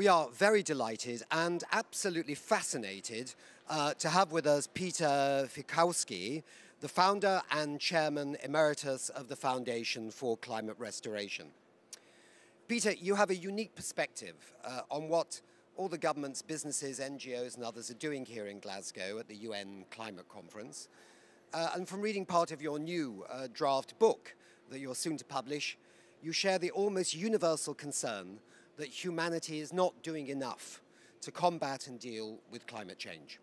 We are very delighted and absolutely fascinated uh, to have with us Peter Fiekowsky, the founder and chairman emeritus of the Foundation for Climate Restoration. Peter, you have a unique perspective uh, on what all the governments, businesses, NGOs, and others are doing here in Glasgow at the UN Climate Conference. Uh, and from reading part of your new uh, draft book that you're soon to publish, you share the almost universal concern that humanity is not doing enough to combat and deal with climate change.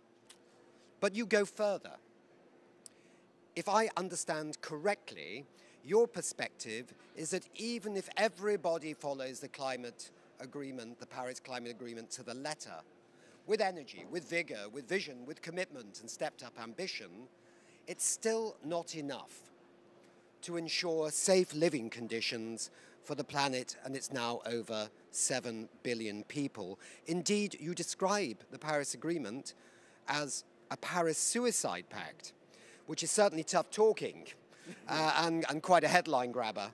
But you go further. If I understand correctly, your perspective is that even if everybody follows the climate agreement, the Paris Climate Agreement to the letter, with energy, with vigor, with vision, with commitment and stepped up ambition, it's still not enough to ensure safe living conditions for the planet and its now over 7 billion people. Indeed, you describe the Paris Agreement as a Paris suicide pact, which is certainly tough talking uh, and, and, quite a headline grabber.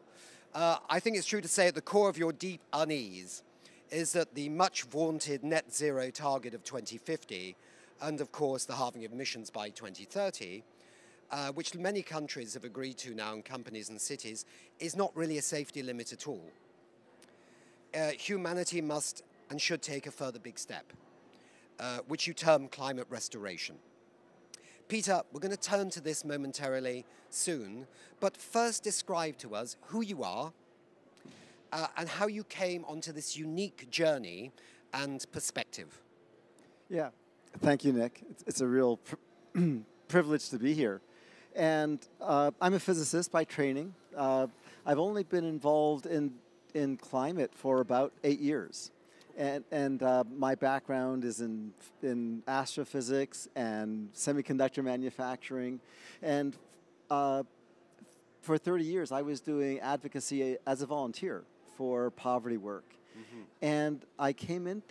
Uh, I think it's true to say at the core of your deep unease is that the much vaunted net zero target of 2050 and, of course, the halving of emissions by 2030 uh, which many countries have agreed to now in companies and cities, is not really a safety limit at all. Uh, humanity must and should take a further big step, uh, which you term climate restoration. Peter, we're going to turn to this momentarily soon, but first describe to us who you are uh, and how you came onto this unique journey and perspective. Yeah, thank you, Nick. It's, it's a real pr privilege to be here. And uh, I'm a physicist by training. Uh, I've only been involved in, in climate for about eight years. And, and uh, my background is in, in astrophysics and semiconductor manufacturing. And uh, for 30 years, I was doing advocacy as a volunteer for poverty work. Mm -hmm. And I came, in,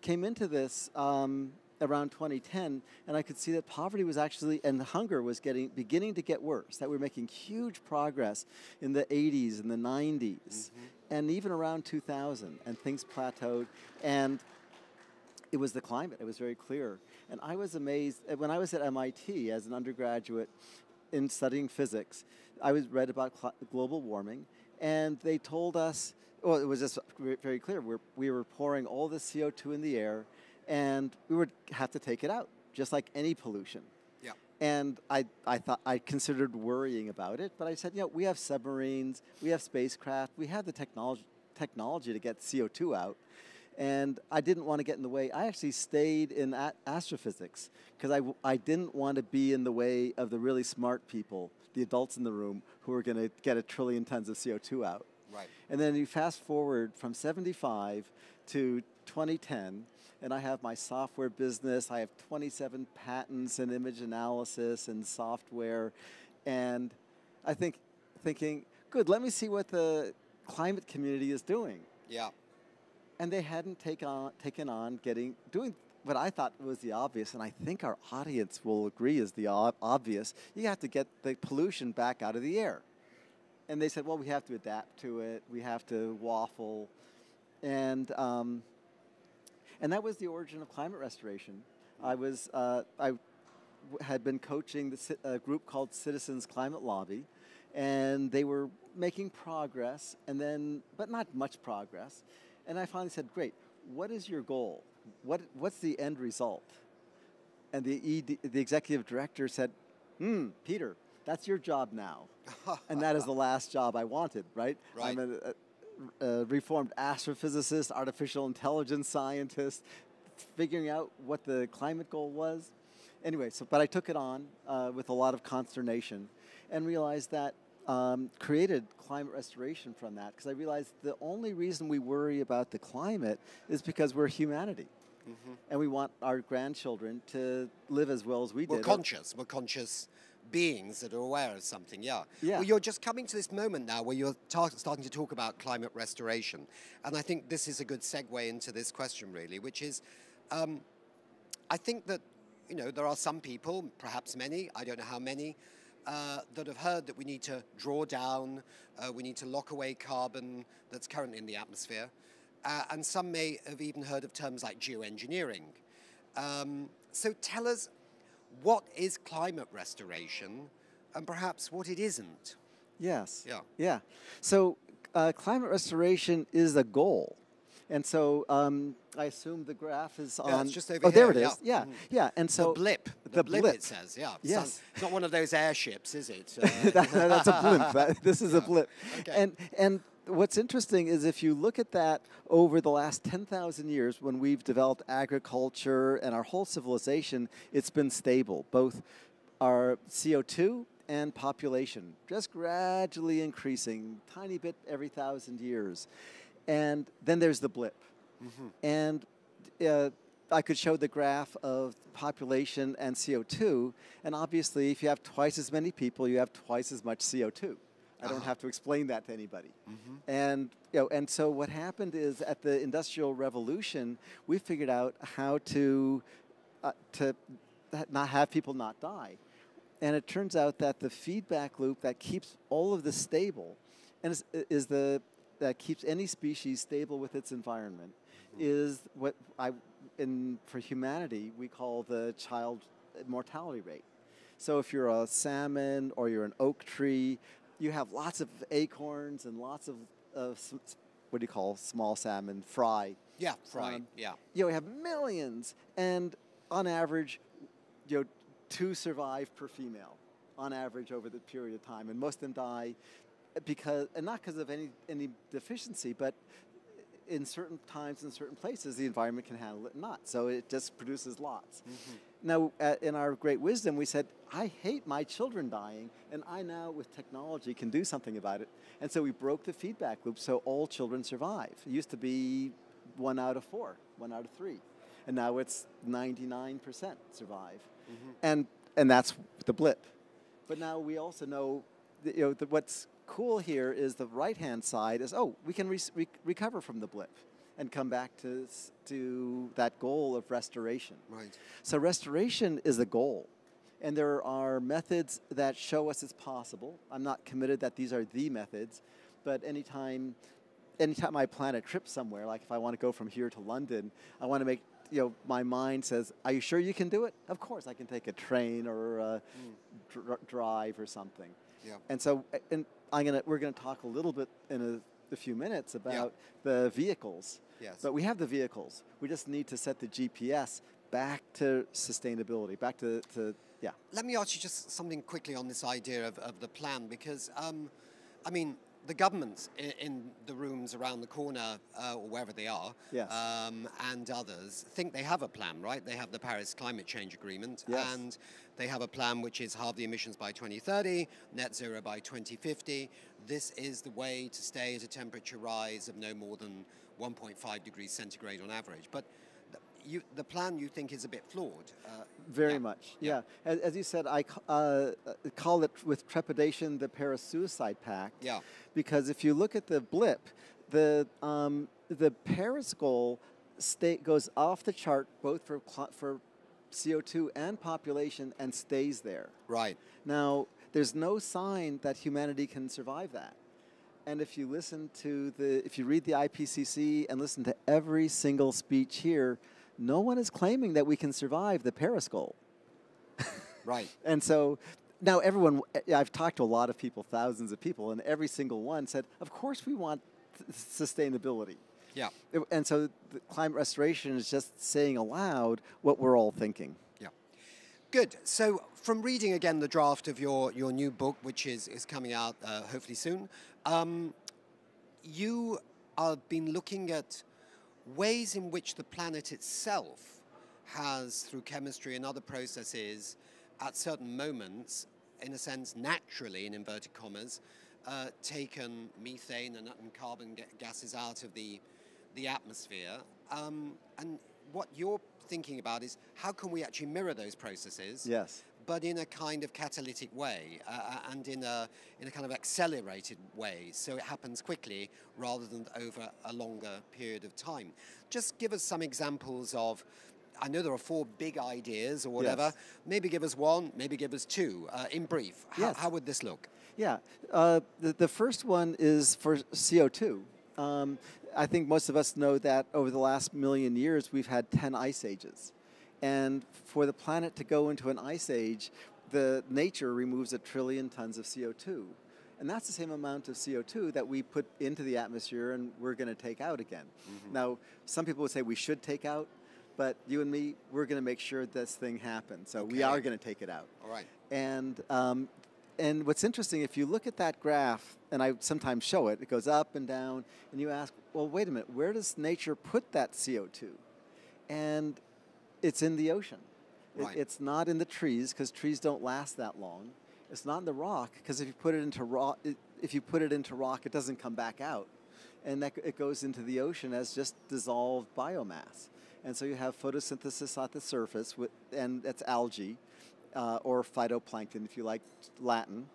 came into this um, around 2010, and I could see that poverty was actually, and hunger was getting, beginning to get worse, that we are making huge progress in the 80s and the 90s, mm-hmm. And even around 2000, and things plateaued, and it was the climate, it was very clear. And I was amazed, uh, when I was at MIT as an undergraduate in studying physics, I was read about global warming, and they told us, well, it was just very clear, we're, we were pouring all the CO2 in the air, and we would have to take it out, just like any pollution. And I, I thought I considered worrying about it, but I said, you know, we have submarines, we have spacecraft, we have the technology technology to get CO2 out. And I didn't want to get in the way. I actually stayed in astrophysics because I, I didn't want to be in the way of the really smart people, the adults in the room, who are going to get a trillion tons of CO2 out. Right. And then you fast forward from 75 to 2010, and I have my software business. I have 27 patents in image analysis and software. And I think, thinking, good, let me see what the climate community is doing. Yeah. And they hadn't take on, taken on getting, doing what I thought was the obvious, and I think our audience will agree is the ob obvious. You have to get the pollution back out of the air. And they said, well, we have to adapt to it. We have to waffle. And um, and that was the origin of climate restoration. I was, uh, I had been coaching the, a group called Citizens Climate Lobby, and they were making progress, and then, but not much progress. And I finally said, great, what is your goal? What, what's the end result? And the, ED, the executive director said, hmm, Peter, that's your job now. and that is the last job I wanted, right? right. I'm a, a reformed astrophysicist, artificial intelligence scientist, figuring out what the climate goal was. Anyway, so but I took it on uh, with a lot of consternation, and realized that um, created climate restoration from that because I realized the only reason we worry about the climate is because we're humanity. Mm -hmm. And we want our grandchildren to live as well as we we're did. We're conscious. We're conscious beings that are aware of something, yeah. yeah. Well, you're just coming to this moment now where you're starting to talk about climate restoration. And I think this is a good segue into this question, really, which is um, I think that, you know, there are some people, perhaps many, I don't know how many, uh, that have heard that we need to draw down, uh, we need to lock away carbon that's currently in the atmosphere. uh, and some may have even heard of terms like geoengineering. Um, so tell us what is climate restoration and perhaps what it isn't. Yes. Yeah. Yeah. So uh, climate restoration is a goal. And so um, I assume the graph is Yeah, on. it's just over oh, there it is. yeah. Yeah. Mhm. Yeah. And so the blip. The, the blip, blip. it says, yeah. Yes. It's not- one of those airships, is it? Uh, that, that's a blimp. That- this is a blip. Okay. And and what's interesting is if you look at that over the last 10,000 years when we've developed agriculture and our whole civilization, it's been stable, both our CO2 and population, just gradually increasing, tiny bit every thousand years. And then there's the blip. And uh, I could show the graph of population and CO2, and obviously, if you have twice as many people, you have twice as much CO2. I don't Uh-huh. have to explain that to anybody. And you know, and so what happened is at the Industrial Revolution, we figured out how to uh, to not have people not die. And it turns out that the feedback loop that keeps all of this stable, and is, is the that keeps any species stable with its environment, is what I in for humanity we call the child mortality rate. So if you're a salmon or you're an oak tree, you have lots of acorns and lots of, of what do you call small salmon fry. yeah, right. Um, yeah. You know, we have millions, and on average, you know, two survive per female, on average over the period of time, and most of them die because, and not because of any any deficiency, but in certain times in certain places the environment can handle it not so it just produces lots now in our great wisdom we said i hate my children dying and i now with technology can do something about it. And so we broke the feedback loop so all children survive. It used to be one out of four one out of three. And now it's 99% survive. Mm-hmm. And and that's the blip. But now we also know, that, you know, what's cool here is the right-hand side is, oh, we can re- re- recover from the blip and come back to, to that goal of restoration. Right. So restoration is the goal. And there are methods that show us it's possible. I'm not committed that these are the methods, but anytime anytime I plan a trip somewhere, like if I want to go from here to London, I want to make you know my mind says, "Are you sure you can do it?" Of course, I can take a train or a mm. dr- drive or something. Yeah. And so, and I'm gonna we're gonna talk a little bit in a, a few minutes about the vehicles. Yes. But we have the vehicles. We just need to set the GPS back to sustainability, back to, to yeah. Let me ask you just something quickly on this idea of, of the plan, because, um, I mean, the governments in, in the rooms around the corner, uh, or wherever they are, Yes. um, and others, think they have a plan, right? They have the Paris Climate Change Agreement, Yes. and they have a plan which is halve the emissions by 2030, net zero by 2050. This is the way to stay at a temperature rise of no more than 1.5 degrees centigrade on average. But you, the plan you think is a bit flawed. Uh, Very yeah. much, Yeah. yeah. As, as you said, I uh, call it with trepidation the Paris Suicide Pact. Yeah. Because if you look at the blip, the um, the Paris goal state goes off the chart both for for CO2 and population and stays there. Right. Now, there's no sign that humanity can survive that. And if you listen to the, if you read the IPCC and listen to every single speech here, no one is claiming that we can survive the Paris goal. Right. And so now everyone, I've talked to a lot of people, thousands of people, and every single one said, of course we want sustainability. Yeah. It- And so the climate restoration is just saying aloud what we're all thinking. Yeah. Good. So, from reading again the draft of your, your new book, which is, is coming out uh, hopefully soon, um, you have been looking at ways in which the planet itself has, through chemistry and other processes, at certain moments, in a sense, naturally, in inverted commas, uh, taken methane and, and carbon ga- gases out of the, the atmosphere. Um, and what you're thinking about is how can we actually mirror those processes, Yes. But in a kind of catalytic way uh, uh, and in a, in a kind of accelerated way, so it happens quickly rather than over a longer period of time. Just give us some examples of. I know there are four big ideas or whatever. Yes. Maybe give us one, maybe give us two. Uh, in brief, how, Yes. how would this look? Yeah, uh, the, the first one is for CO2. Um, I think most of us know that over the last million years, we've had 10 ice ages. And for the planet to go into an ice age, the nature removes a trillion tons of CO2. And that's the same amount of CO2 that we put into the atmosphere and we're going to take out again. Mm-hmm. Now, some people would say we should take out, but you and me, we're going to make sure this thing happens. So okay. we are going to take it out. All right. And um, and what's interesting, if you look at that graph, and I sometimes show it, it goes up and down, and you ask, well, wait a minute, where does nature put that CO2? And it's in the ocean. Right. It, it's not in the trees because trees don't last that long. It's not in the rock because if you put it into rock, if you put it into rock, it doesn't come back out, and that it goes into the ocean as just dissolved biomass. And so you have photosynthesis at the surface, with, and that's algae uh, or phytoplankton, if you like Latin.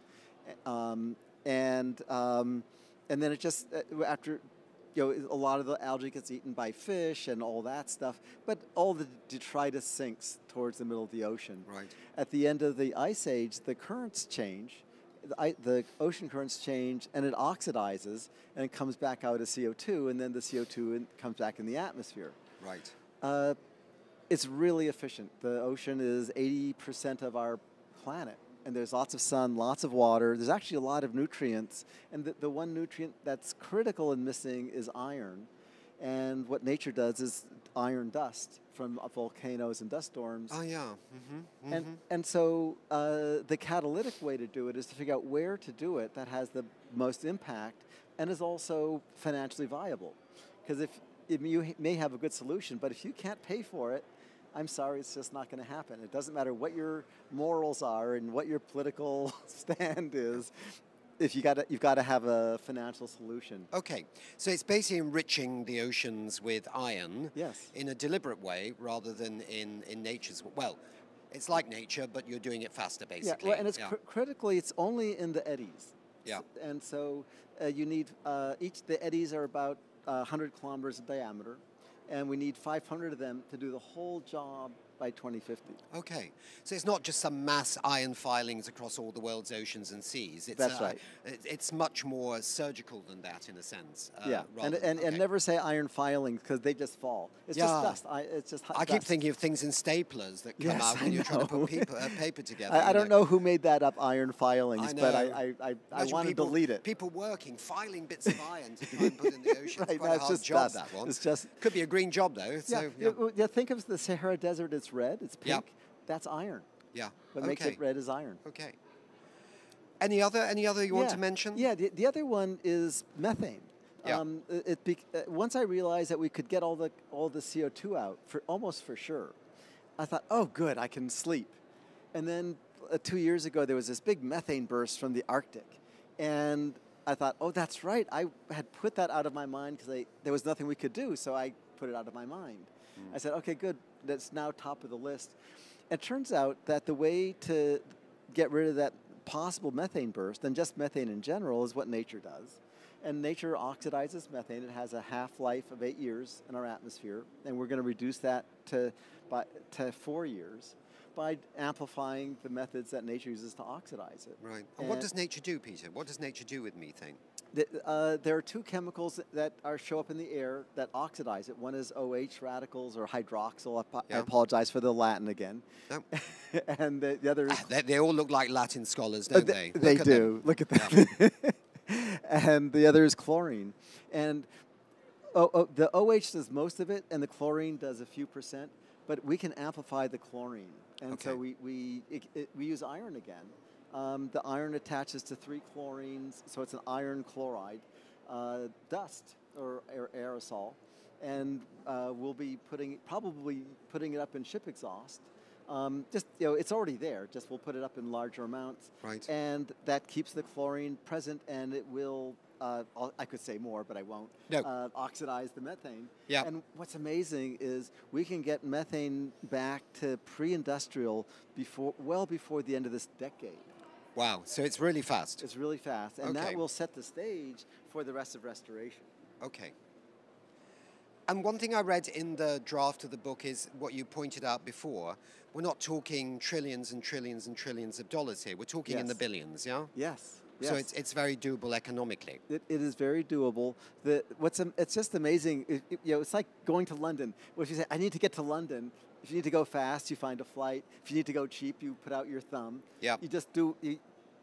Um, and um, and then it just uh, after you know a lot of the algae gets eaten by fish and all that stuff, but all the detritus sinks towards the middle of the ocean. Right. At the end of the ice age, the currents change. The, the ocean currents change and it oxidizes and it comes back out as CO2 and then the CO2 comes back in the atmosphere. Right. Uh, it's really efficient. The ocean is 80% of our planet. And there's lots of sun, lots of water. There's actually a lot of nutrients. And the, the one nutrient that's critical and missing is iron. And what nature does is iron dust from volcanoes and dust storms. Oh, yeah. Mm-hmm. Mm-hmm. And, and so uh, the catalytic way to do it is to figure out where to do it that has the most impact and is also financially viable. Because if, if you may have a good solution, but if you can't pay for it, I'm sorry, it's just not going to happen. It doesn't matter what your morals are and what your political stand is. If you got you've got to have a financial solution. Okay, so it's basically enriching the oceans with iron. Yes. In a deliberate way, rather than in in nature's well. It's like nature, but you're doing it faster, basically. Yeah, well, and it's yeah. cr- critically, it's only in the eddies. Yeah. And so uh, you need uh, each the eddies are about uh, 100 kilometers in diameter and we need 500 of them to do the whole job by 2050. Okay, so it's not just some mass iron filings across all the world's oceans and seas. It's, That's uh, right. It's much more surgical than that, in a sense. Uh, yeah, and, and, okay. and never say iron filings because they just fall. It's yeah. just dust. I, it's just I dust. keep thinking of things in staplers that come yes, out when I you're trying to put paper, uh, paper together. I, I don't know. know who made that up, iron filings, I but I, I, I, want to delete it. People working, filing bits of iron to try and put in the ocean. right, it's quite no, a hard just job, dust. that one. It's just Could be a green job, though. So, yeah, yeah. think of the Sahara Desert, it's red, it's pink. That's iron. Yeah. What okay. makes it red is iron. Okay. Any other? Any other you yeah. want to mention? Yeah. The, the other one is methane. Yeah. Um, it, it uh, once I realized that we could get all the all the CO two out for almost for sure, I thought, oh, good, I can sleep. And then uh, two years ago, there was this big methane burst from the Arctic, and I thought, oh, that's right. I had put that out of my mind because there was nothing we could do, so I put it out of my mind. Mm. I said, okay, good. That's now top of the list. It turns out that the way to get rid of that possible methane burst and just methane in general is what nature does. And nature oxidizes methane. It has a half-life of eight years in our atmosphere, and we're going to reduce that to, by, to four years by amplifying the methods that nature uses to oxidize it. Right. And, and what does nature do, Peter? What does nature do with methane? Uh, there are two chemicals that are show up in the air that oxidize it. One is OH radicals or hydroxyl. I, yeah. I apologize for the Latin again. No. and the, the other. Ah, they, they, all look like Latin scholars, don't uh, they? They, they do. Them. Look at that. Yeah. and the other is chlorine. And oh, oh, the OH does most of it, and the chlorine does a few percent. But we can amplify the chlorine, and okay. so we we it, it, we use iron again. Um, the iron attaches to three chlorines, so it's an iron chloride uh, dust or, or, aerosol, and uh, we'll be putting probably putting it up in ship exhaust. Um, just you know, it's already there. Just we'll put it up in larger amounts, right? And that keeps the chlorine present, and it will. Uh, I could say more, but I won't. No. Uh, oxidize the methane. Yeah. And what's amazing is we can get methane back to pre-industrial before, well before the end of this decade. Wow, so it's really fast. It's really fast, and okay. that will set the stage for the rest of restoration. Okay. And one thing I read in the draft of the book is what you pointed out before. We're not talking trillions and trillions and trillions of dollars here. We're talking yes. in the billions, yeah? Yes. Yes. So it's, it's very doable economically. It, it is very doable. The, what's it's just amazing. It, it- you know, it's like going to London. If you say, "I need to get to London," if you need to go fast, you find a flight. If you need to go cheap, you put out your thumb. Yeah. You just do. You,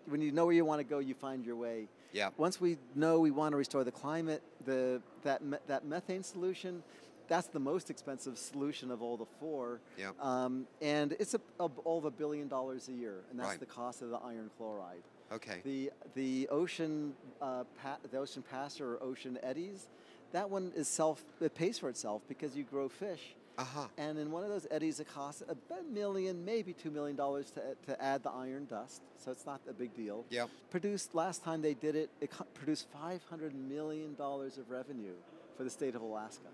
when you know where you want to go, you find your way. Yeah. Once we know we want to restore the climate, the that me, that methane solution, that's the most expensive solution of all the four. Yeah. Um, and it's a, a, all of a billion dollars a year, and that's Right. the cost of the iron chloride. Okay. The the ocean uh, pa- the ocean pasture or ocean eddies, that one is self it pays for itself because you grow fish. Aha. And in one of those eddies, it costs about a million, maybe two million dollars to, to add the iron dust. So it's not a big deal. Yeah. Produced last time they did it, it produced five hundred million dollars of revenue for the state of Alaska.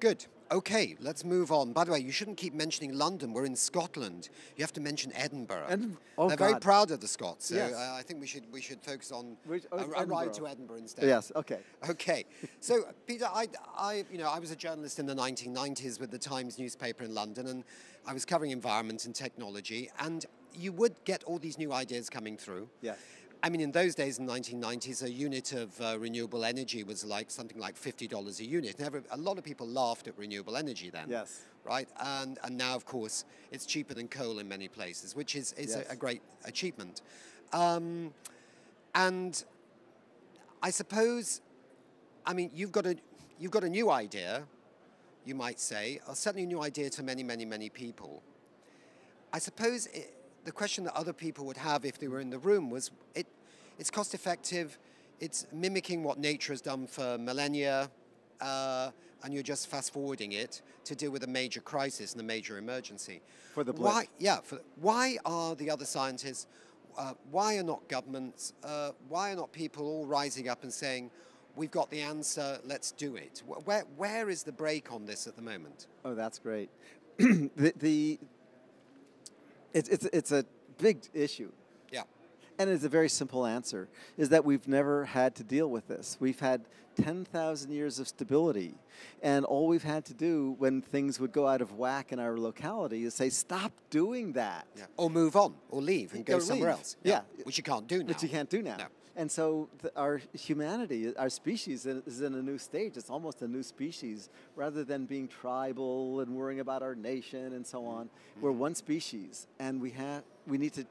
Good. Okay, let's move on. By the way, you shouldn't keep mentioning London. We're in Scotland. You have to mention Edinburgh. Edin- oh, They're very proud of the Scots. So Yes. uh, I think we should we should focus on Which- a, oh, a ride to Edinburgh instead. Yes. Okay. Okay, so Peter, I, I, you know, I was a journalist in the 1990s with the Times newspaper in London, and I was covering environment and technology, and you would get all these new ideas coming through. Yes. I mean, in those days, in the 1990s, a unit of uh, renewable energy was like something like $50 a unit. Every, a lot of people laughed at renewable energy then. Yes. Right? And, and now, of course, it's cheaper than coal in many places, which is, is Yes. a, a great achievement. Um, and I suppose, I mean, you've got a, you've got a new idea, you might say, or certainly a new idea to many, many, many people. I suppose it, the question that other people would have if they were in the room was it, it's cost effective, it's mimicking what nature has done for millennia, uh, and you're just fast forwarding it to deal with a major crisis and a major emergency. For the blip. Why, yeah, for, why are the other scientists, uh, why are not governments, uh, why are not people all rising up and saying, we've got the answer, let's do it? Where, where is the break on this at the moment? Oh, that's great. the, the it's, it's, it's a big issue. Yeah. And it's a very simple answer is that we've never had to deal with this. We've had 10,000 years of stability. And all we've had to do when things would go out of whack in our locality is say, stop doing that. Yeah. Or move on, or leave and go Or somewhere leave. else. Yeah. Which you can't do now. Which you can't do now. No. And so th- our humanity, our species is in a new stage. It's almost a new species. Rather than being tribal and worrying about our nation and so on, we're one species, and we have we need to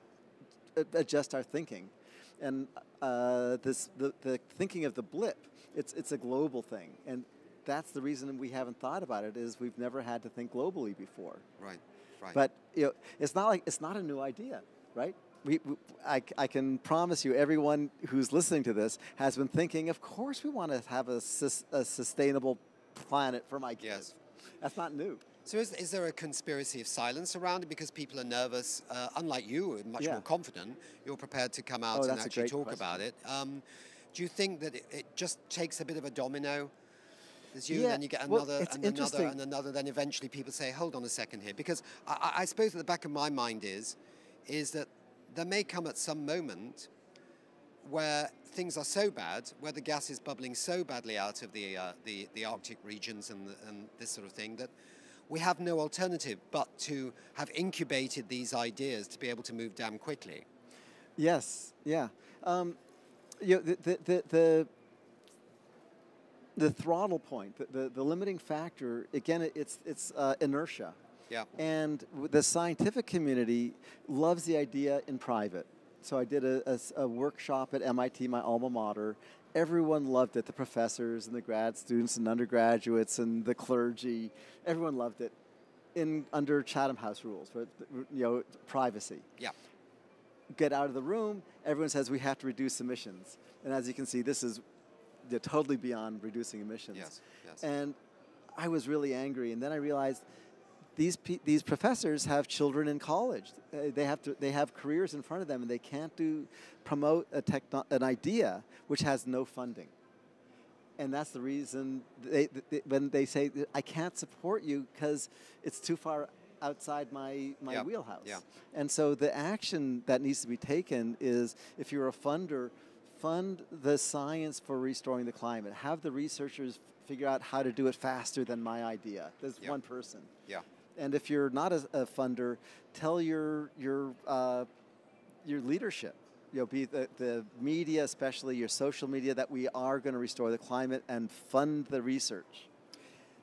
adjust our thinking. And uh, this the, the thinking of the blip, it's it's a global thing, and that's the reason we haven't thought about it. Is we've never had to think globally before. Right, right. But you know, it's not like it's not a new idea, right? We, we, I, I can promise you, everyone who's listening to this has been thinking. Of course, we want to have a, sus, a sustainable planet for my kids. Yes. That's not new. so is, is there a conspiracy of silence around it because people are nervous? Uh, unlike you, who are much Yeah. more confident, you're prepared to come out Oh, and actually talk question. about it. Um, do you think that it, it just takes a bit of a domino? There's you, Yeah, and then you get another, it's and another, and another. Then eventually people say, "Hold on a second here," because I, I- I suppose at the back of my mind is, is that there may come at some moment where things are so bad, where the gas is bubbling so badly out of the, uh, the, the Arctic regions and, the, and this sort of thing, that we have no alternative but to have incubated these ideas to be able to move damn quickly. Yes. Yeah. Um, you know, the, the, the, the the throttle point, the, the, the limiting factor, again, it's, it's uh, inertia. Yeah. And the scientific community loves the idea in private. So I did a workshop at MIT, my alma mater. Everyone loved it. The professors and the grad students and undergraduates and the clergy, everyone loved it. In under Chatham House rules, for, you know, privacy Yeah. get out of the room, everyone says we have to reduce emissions. And as you can see, this is totally beyond reducing emissions. Yes, yes. And I was really angry, and then I realized these pe- these professors have children in college. Uh, they have to they have careers in front of them, and they can't do promote a techno- an idea which has no funding. And that's the reason they, they when they say I can't support you because it's too far outside my my Yeah, wheelhouse. yeah. And so the action that needs to be taken is if you're a funder, fund the science for restoring the climate. Have the researchers figure out how to do it faster than my idea. There's Yeah. one person. Yeah. And if you're not a, a funder, tell your your uh, your leadership you know, be the, the media, especially your social media, that we are going to restore the climate and fund the research.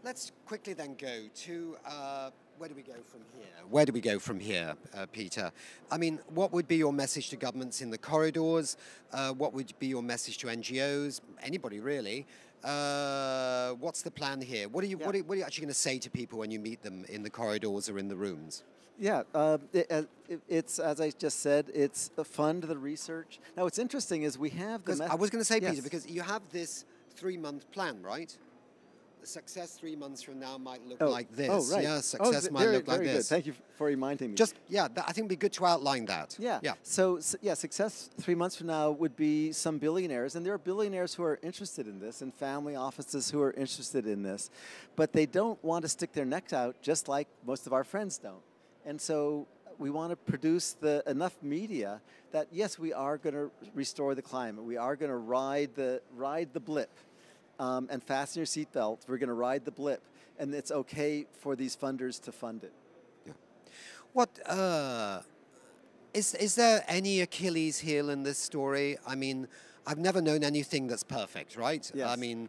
Let's quickly then go to uh, where do we go from here? Where do we go from here, uh, Peter? I mean, what would be your message to governments in the corridors? Uh, what would be your message to NGOs? Anybody really? Uh, what's the plan here? What are you, Yeah. what, are, what are you actually going to say to people when you meet them in the corridors or in the rooms? Yeah, uh, it, uh, it, it's as I just said, it's fund the research. Now, what's interesting is we have the. I was going to say, Yes. Peter, because you have this three-month plan, right? Success three months from now might look oh, like this. Oh, right. Yeah, Oh, success th- might very, look like very this. Good. Thank you for reminding me. Just yeah, I think it'd be good to outline that. Yeah. Yeah. So, s yeah, success three months from now would be some billionaires, and there are billionaires who are interested in this, and family offices who are interested in this, but they don't want to stick their necks out, just like most of our friends don't. And so, we want to produce the enough media that yes, we are going to restore the climate. We are going to ride the ride the blip, um, and fasten your seatbelt. We're going to ride the blip, and it's okay for these funders to fund it. What uh, is is there any Achilles heel in this story? I mean, I've never known anything that's perfect, right? I mean,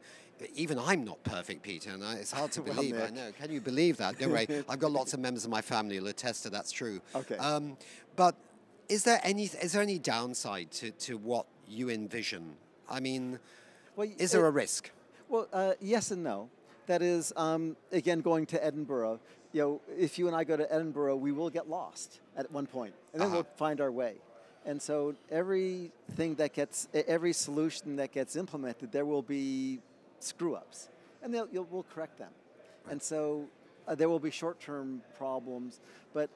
even I'm not perfect, Peter, and I, it's hard to Well, believe. I know. Can you believe that? Don't worry. I've got lots of members of my family who'll attest to that's true. Okay. Um, but is there any is there any downside to, to what you envision? I mean, Well, is there it- a risk? Well, uh, yes and no. That is, um, again, going to Edinburgh. You know, if you and I go to Edinburgh, we will get lost at one point, and then Uh-huh. we'll find our way. And so, everything that gets, every solution that gets implemented, there will be screw ups, and they'll, you'll, we'll correct them. And so, uh, there will be short-term problems, but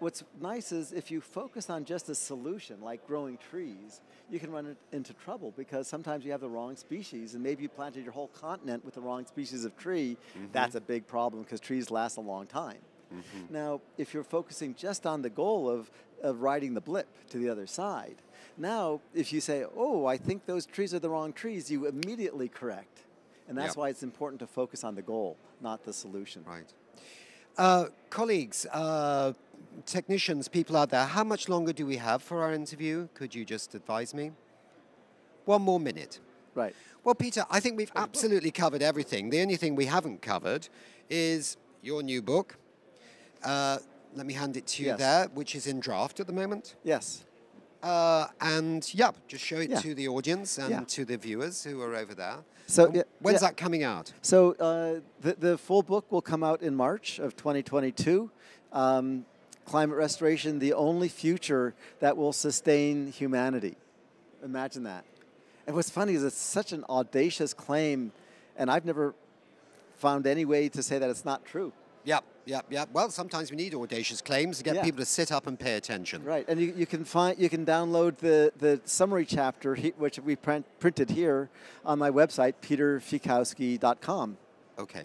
what's nice is if you focus on just a solution like growing trees, you can run into trouble because sometimes you have the wrong species and maybe you planted your whole continent with the wrong species of tree. That's a big problem because trees last a long time. Now, if you're focusing just on the goal of, of riding the blip to the other side, now if you say, oh, I think those trees are the wrong trees, you immediately correct. And that's Yeah. why it's important to focus on the goal, not the solution. Right. Uh, colleagues, uh, technicians, people out there, how much longer do we have for our interview? Could you just advise me? One more minute. Right. Well, Peter, I think we've absolutely covered everything. The only thing we haven't covered is your new book. Uh, let me hand it to you Yes. there, which is in draft at the moment. Yes. Uh, and yeah, just show it Yeah. to the audience and Yeah. to the viewers who are over there. So, yeah, when's yeah. that coming out? So uh, the, the full book will come out in March of 2022. Um, Climate Restoration, the only future that will sustain humanity. Imagine that. And what's funny is it's such an audacious claim, and I've never found any way to say that it's not true. Yep, yep, yep. Well, sometimes we need audacious claims to get Yeah. people to sit up and pay attention. Right, and you, you can find you can download the, the summary chapter he, which we print, printed here on my website peterfiekowsky.com. Okay.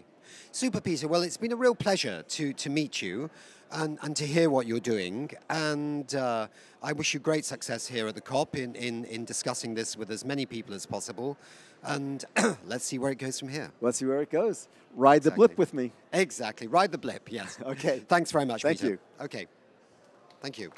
Super, Peter. Well, it's been a real pleasure to, to meet you and, and to hear what you're doing. And uh, I wish you great success here at the COP in, in, in discussing this with as many people as possible. And let's see where it goes from here. Let's see where it goes. Ride the blip with me. Exactly. Ride the blip, yes. Okay. Thanks very much, Thank Peter. you. Okay. Thank you.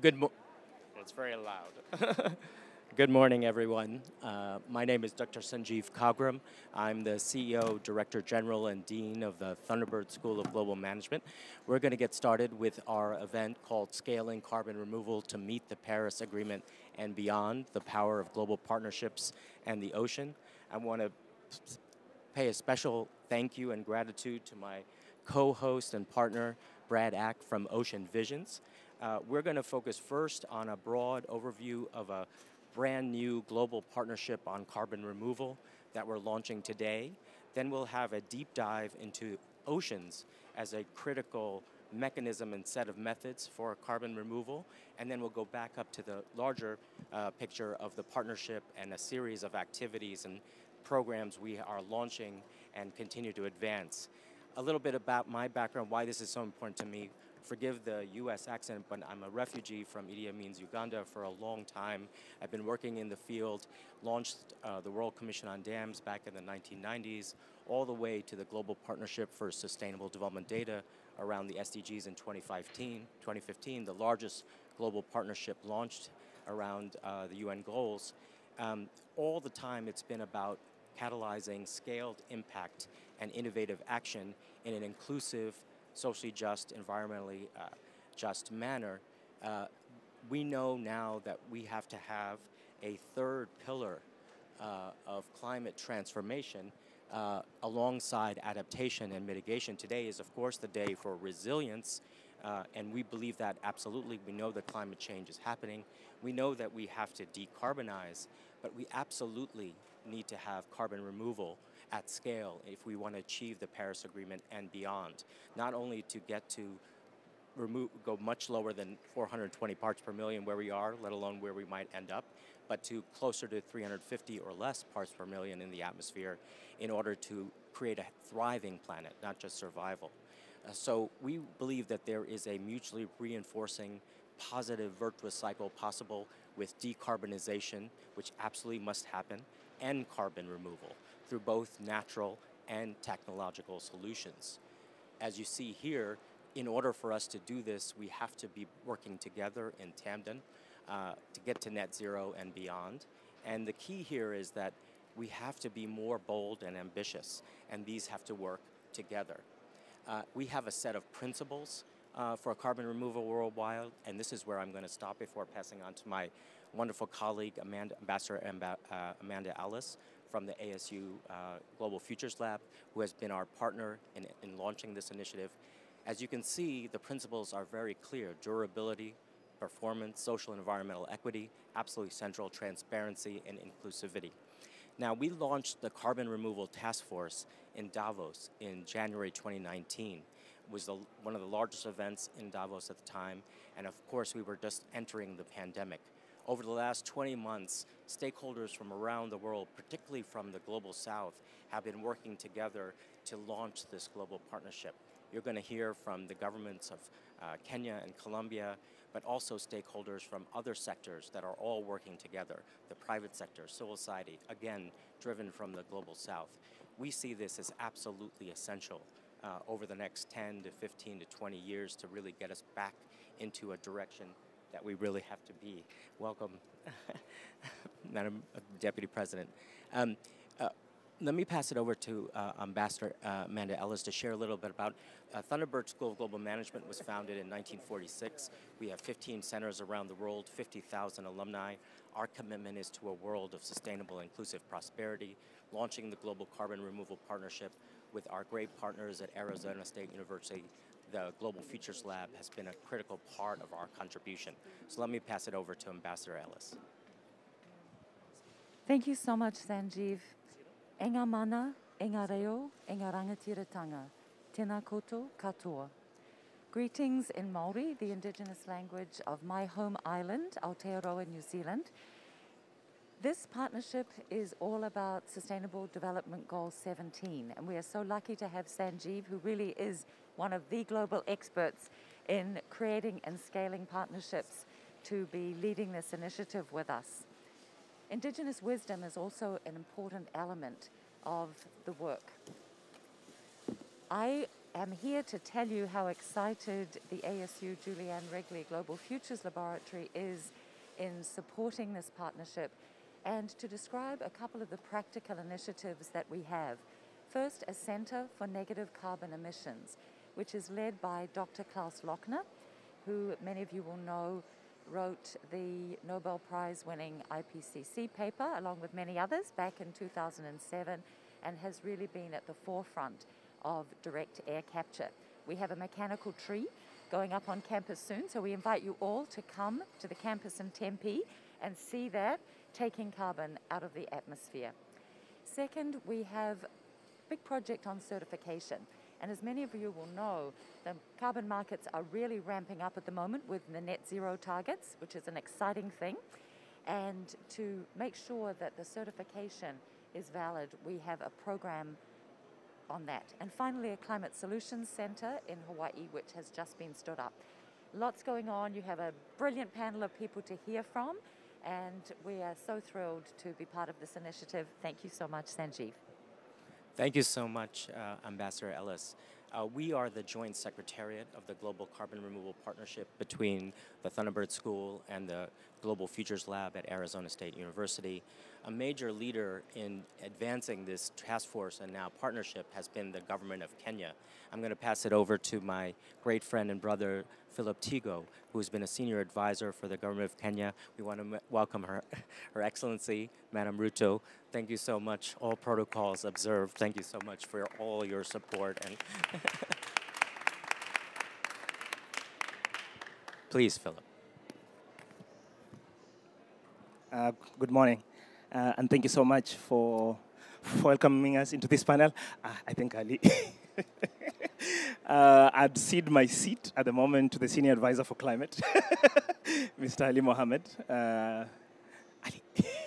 Good mo- It's very loud. Good morning, everyone. Uh, my name is Dr. Sanjeev Khagram. I'm the CEO, Director General, and Dean of the Thunderbird School of Global Management. We're going to get started with our event called Scaling Carbon Removal to Meet the Paris Agreement and Beyond the Power of Global Partnerships and the Ocean. I want to pay a special thank you and gratitude to my co host and partner, Brad Ack from Ocean Visions. Uh, we're going to focus first on a broad overview of a brand new global partnership on carbon removal that we're launching today. Then we'll have a deep dive into oceans as a critical mechanism and set of methods for carbon removal. And then we'll go back up to the larger uh, picture of the partnership and a series of activities and programs we are launching and continue to advance. A little bit about my background, why this is so important to me forgive the US accent, but I'm a refugee from Idi Amin's Uganda for a long time. I've been working in the field, launched uh, the World Commission on Dams back in the 1990s, all the way to the Global Partnership for Sustainable Development Data around the SDGs in 2015, 2015 the largest global partnership launched around uh, the UN goals. Um, all the time it's been about catalyzing scaled impact and innovative action in an inclusive, socially just, environmentally uh, just manner, uh, we know now that we have to have a third pillar uh, of climate transformation uh, alongside adaptation and mitigation. Today is, of course, the day for resilience, uh, and we believe that absolutely. We know that climate change is happening. We know that we have to decarbonize, but we absolutely need to have carbon removal at scale if we want to achieve the Paris Agreement and beyond. Not only to get to remove, go much lower than 420 parts per million where we are, let alone where we might end up, but to closer to 350 or less parts per million in the atmosphere in order to create a thriving planet, not just survival. Uh, so we believe that there is a mutually reinforcing positive virtuous cycle possible with decarbonization, which absolutely must happen, and carbon removal through both natural and technological solutions. As you see here, in order for us to do this, we have to be working together in tandem uh, to get to net zero and beyond. And the key here is that we have to be more bold and ambitious, and these have to work together. Uh, we have a set of principles uh, for carbon removal worldwide, and this is where I'm going to stop before passing on to my wonderful colleague, Amanda, Ambassador Amba, uh, Amanda Ellis, from the ASU uh, Global Futures Lab, who has been our partner in, in launching this initiative. As you can see, the principles are very clear durability, performance, social and environmental equity, absolutely central, transparency, and inclusivity. Now, we launched the Carbon Removal Task Force in Davos in January 2019. It was the, one of the largest events in Davos at the time, and of course, we were just entering the pandemic. Over the last 20 months, stakeholders from around the world, particularly from the global south, have been working together to launch this global partnership. You're going to hear from the governments of uh, Kenya and Colombia, but also stakeholders from other sectors that are all working together the private sector, civil society, again, driven from the global south. We see this as absolutely essential uh, over the next 10 to 15 to 20 years to really get us back into a direction that we really have to be. Welcome, Madam Deputy President. Um, uh, let me pass it over to uh, Ambassador uh, Amanda Ellis to share a little bit about uh, Thunderbird School of Global Management was founded in 1946. We have 15 centers around the world, 50,000 alumni. Our commitment is to a world of sustainable, inclusive prosperity, launching the Global Carbon Removal Partnership with our great partners at Arizona State University, the Global Futures Lab has been a critical part of our contribution. So let me pass it over to Ambassador Ellis. Thank you so much, Sanjeev. Enga mana, enga reo, enga rangatiratanga. Tēnā koutou katoa. Greetings in Maori, the indigenous language of my home island, Aotearoa, New Zealand. This partnership is all about Sustainable Development Goal 17, and we are so lucky to have Sanjeev, who really is one of the global experts in creating and scaling partnerships to be leading this initiative with us. Indigenous wisdom is also an important element of the work. I am here to tell you how excited the ASU Julie Ann Wrigley Global Futures Laboratory is in supporting this partnership and to describe a couple of the practical initiatives that we have. First, a Center for Negative Carbon Emissions, which is led by Dr. Klaus Lackner, who many of you will know wrote the Nobel Prize winning IPCC paper, along with many others, back in 2007, and has really been at the forefront of direct air capture. We have a mechanical tree going up on campus soon, so we invite you all to come to the campus in Tempe and see that taking carbon out of the atmosphere. Second, we have a big project on certification. And as many of you will know, the carbon markets are really ramping up at the moment with the net zero targets, which is an exciting thing. And to make sure that the certification is valid, we have a program on that. And finally, a Climate Solutions Center in Hawaii, which has just been stood up. Lots going on. You have a brilliant panel of people to hear from, and we are so thrilled to be part of this initiative. Thank you so much, Sanjeev. Thank you so much, uh, Ambassador Ellis. Uh, we are the joint secretariat of the Global Carbon Removal Partnership between the Thunderbird School and the Global Futures Lab at Arizona State University. A major leader in advancing this task force and now partnership has been the government of Kenya. I'm going to pass it over to my great friend and brother, Philip Thigo, who's been a senior advisor for the government of Kenya. We want to welcome her, Her Excellency, Madam Ruto. Thank you so much. All protocols observed. Thank you so much for all your support. And Please, Philip. Uh, good morning, uh, and thank you so much for, for welcoming us into this panel. Uh, I think Ali. uh, I'd cede my seat at the moment to the Senior Advisor for Climate, Mr. Ali Mohammed. Uh, Ali.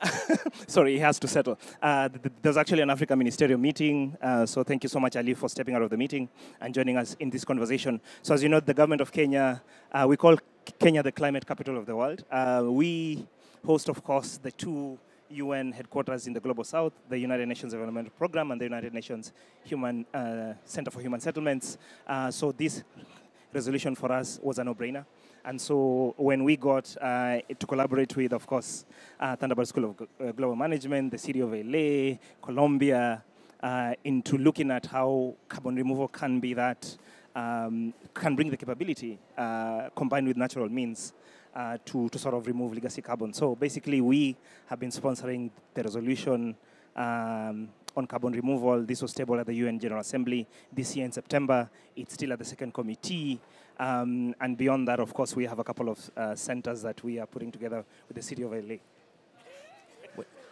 Sorry, he has to settle. Uh, th- th- there's actually an Africa Ministerial meeting, uh, so thank you so much, Ali, for stepping out of the meeting and joining us in this conversation. So, as you know, the government of Kenya, uh, we call Kenya the climate capital of the world. Uh, we host, of course, the two UN headquarters in the Global South, the United Nations Development Program and the United Nations Human uh, Center for Human Settlements. Uh, so this resolution for us was a no-brainer. And so when we got uh, to collaborate with, of course, uh, Thunderbird School of uh, Global Management, the city of LA, Colombia, uh, into looking at how carbon removal can be that, um, can bring the capability uh, combined with natural means to, to sort of remove legacy carbon. So basically, we have been sponsoring the resolution um, on carbon removal. This was tabled at the UN General Assembly this year in September. It's still at the second committee. Um, and beyond that, of course, we have a couple of uh, centers that we are putting together with the city of LA.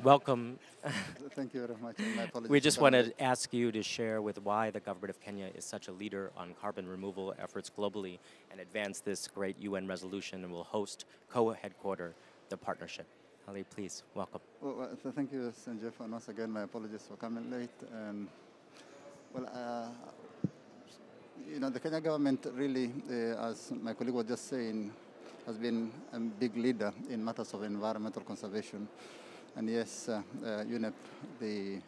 Welcome. Thank you very much. my apologies We just want to ask you to share with why the government of Kenya is such a leader on carbon removal efforts globally and advance this great UN resolution and will host co-headquarter the partnership. Ali, please, welcome. Well, well, th- thank you, Sanjeev, and once again, my apologies for coming late. Um, well, uh, you know, the Kenya government really, uh, as my colleague was just saying, has been a big leader in matters of environmental conservation. And yes, uh, uh, UNEP, the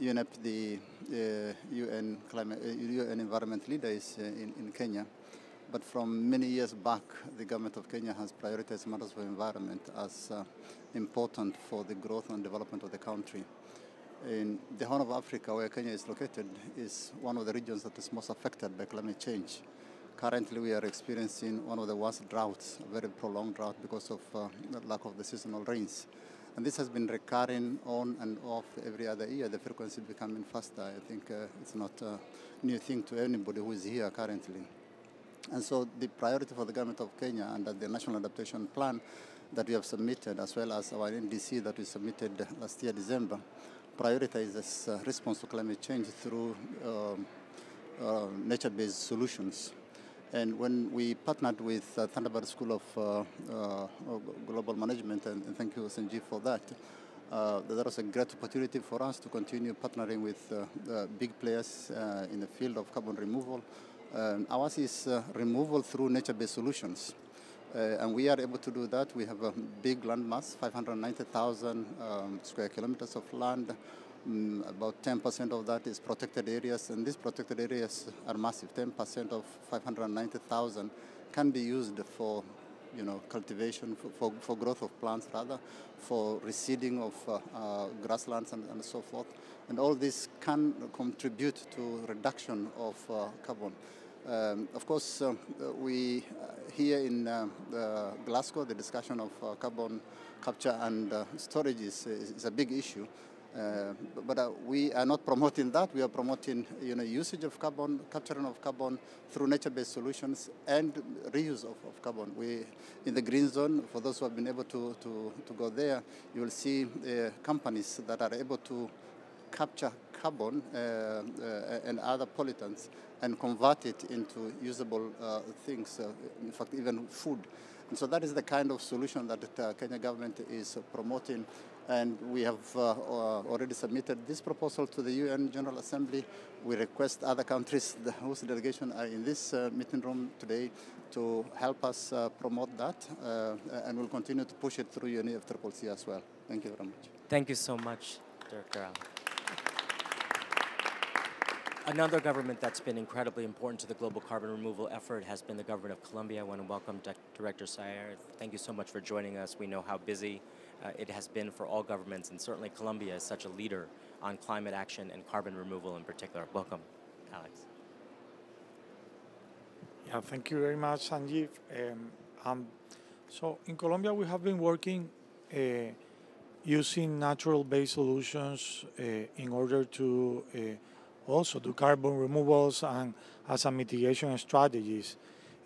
UNEP, the uh, UN climate, uh, UN environment leader, is uh, in, in Kenya. But from many years back, the government of Kenya has prioritized matters of environment as uh, important for the growth and development of the country. In the Horn of Africa, where Kenya is located, is one of the regions that is most affected by climate change. Currently, we are experiencing one of the worst droughts, a very prolonged drought because of uh, the lack of the seasonal rains. And this has been recurring on and off every other year, the frequency is becoming faster. I think uh, it's not a new thing to anybody who is here currently. And so the priority for the government of Kenya under the National Adaptation Plan that we have submitted, as well as our NDC that we submitted last year, December, prioritizes uh, response to climate change through um, uh, nature-based solutions. And when we partnered with uh, Thunderbird School of uh, uh, Global Management, and, and thank you, Sanjeev, for that, uh, that was a great opportunity for us to continue partnering with uh, big players in the field of carbon removal. Um, ours is removal through nature-based solutions. Uh, and we are able to do that. We have a big land mass, 590,000 um, square kilometers of land. Mm, about 10% of that is protected areas, and these protected areas are massive. 10% of 590,000 can be used for you know, cultivation, for, for, for, growth of plants rather, for reseeding of uh, uh, grasslands and, and, so forth. And all this can contribute to reduction of uh, carbon. Um, of course, uh, we uh, here in uh, Glasgow, the discussion of carbon capture and storage is, is, a big issue. But we are not promoting that. We are promoting, you know, usage of carbon, capturing of carbon through nature-based solutions and reuse of, of, carbon. We, in the green zone, for those who have been able to, to, to go there, you will see companies that are able to capture carbon uh, uh, and other pollutants and convert it into usable uh, things, in fact, even food. And so that is the kind of solution that the Kenya government is promoting and we have uh, uh, already submitted this proposal to the UN General Assembly. We request other countries whose delegation are in this uh, meeting room today to help us uh, promote that, uh, and we'll continue to push it through UNFCCC as well. Thank you very much. Thank you so much, Director. Another government that's been incredibly important to the global carbon removal effort has been the government of Colombia. I want to welcome Director Saer. Thank you so much for joining us. We know how busy uh, it has been for all governments, and certainly Colombia is such a leader on climate action and carbon removal in particular. Welcome, Alex. Yeah, thank you very much, Sanjeev. Um, um, so in Colombia, we have been working uh, using natural-based solutions uh, in order to uh, also do carbon removals and as a mitigation strategies.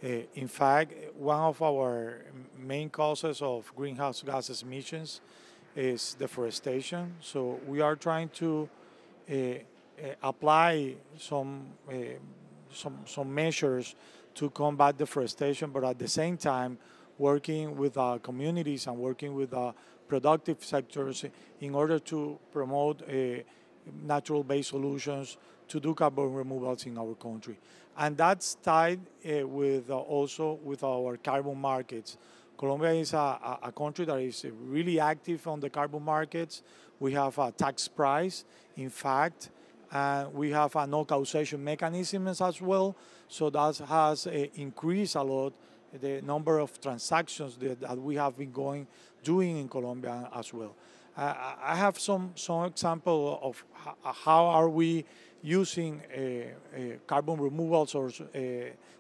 Uh, in fact, one of our main causes of greenhouse gas emissions is deforestation. So we are trying to uh, uh, apply some, some, some measures to combat deforestation, but at the same time, working with our communities and working with our productive sectors in order to promote natural-based solutions to do carbon removals in our country and that's tied uh, with uh, also with our carbon markets. Colombia is a, a, country that is really active on the carbon markets. We have a tax price, in fact, and we have a no causation mechanisms as well. So that has uh, increased a lot the number of transactions that, that, we have been going doing in Colombia as well. I have some some example of how are we using carbon removals or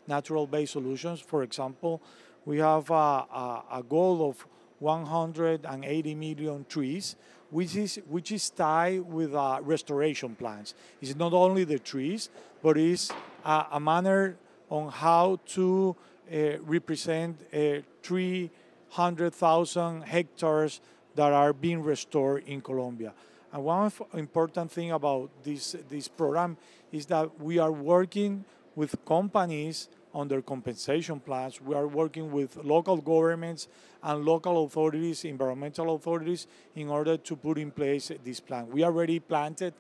natural-based solutions. For example, we have a, a, a, goal of 180 million trees, which is which is tied with uh, restoration plans. It's not only the trees, but it's a, a manner on how to uh, represent uh, 300,000 hectares that are being restored in Colombia. And one important thing about this, this program is that we are working with companies on their compensation plans. We are working with local governments and local authorities, environmental authorities, in order to put in place this plan. We already planted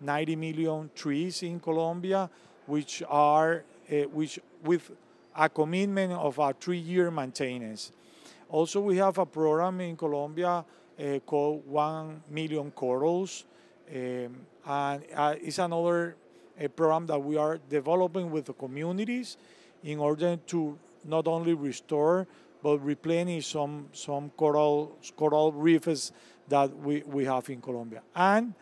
90 million trees in Colombia, which are uh, which with a commitment of a three-year maintenance. Also, we have a program in Colombia called 1 Million Corals. Um, and uh, it's another uh, program that we are developing with the communities in order to not only restore but replenish some some coral coral reefs that we, we have in Colombia. And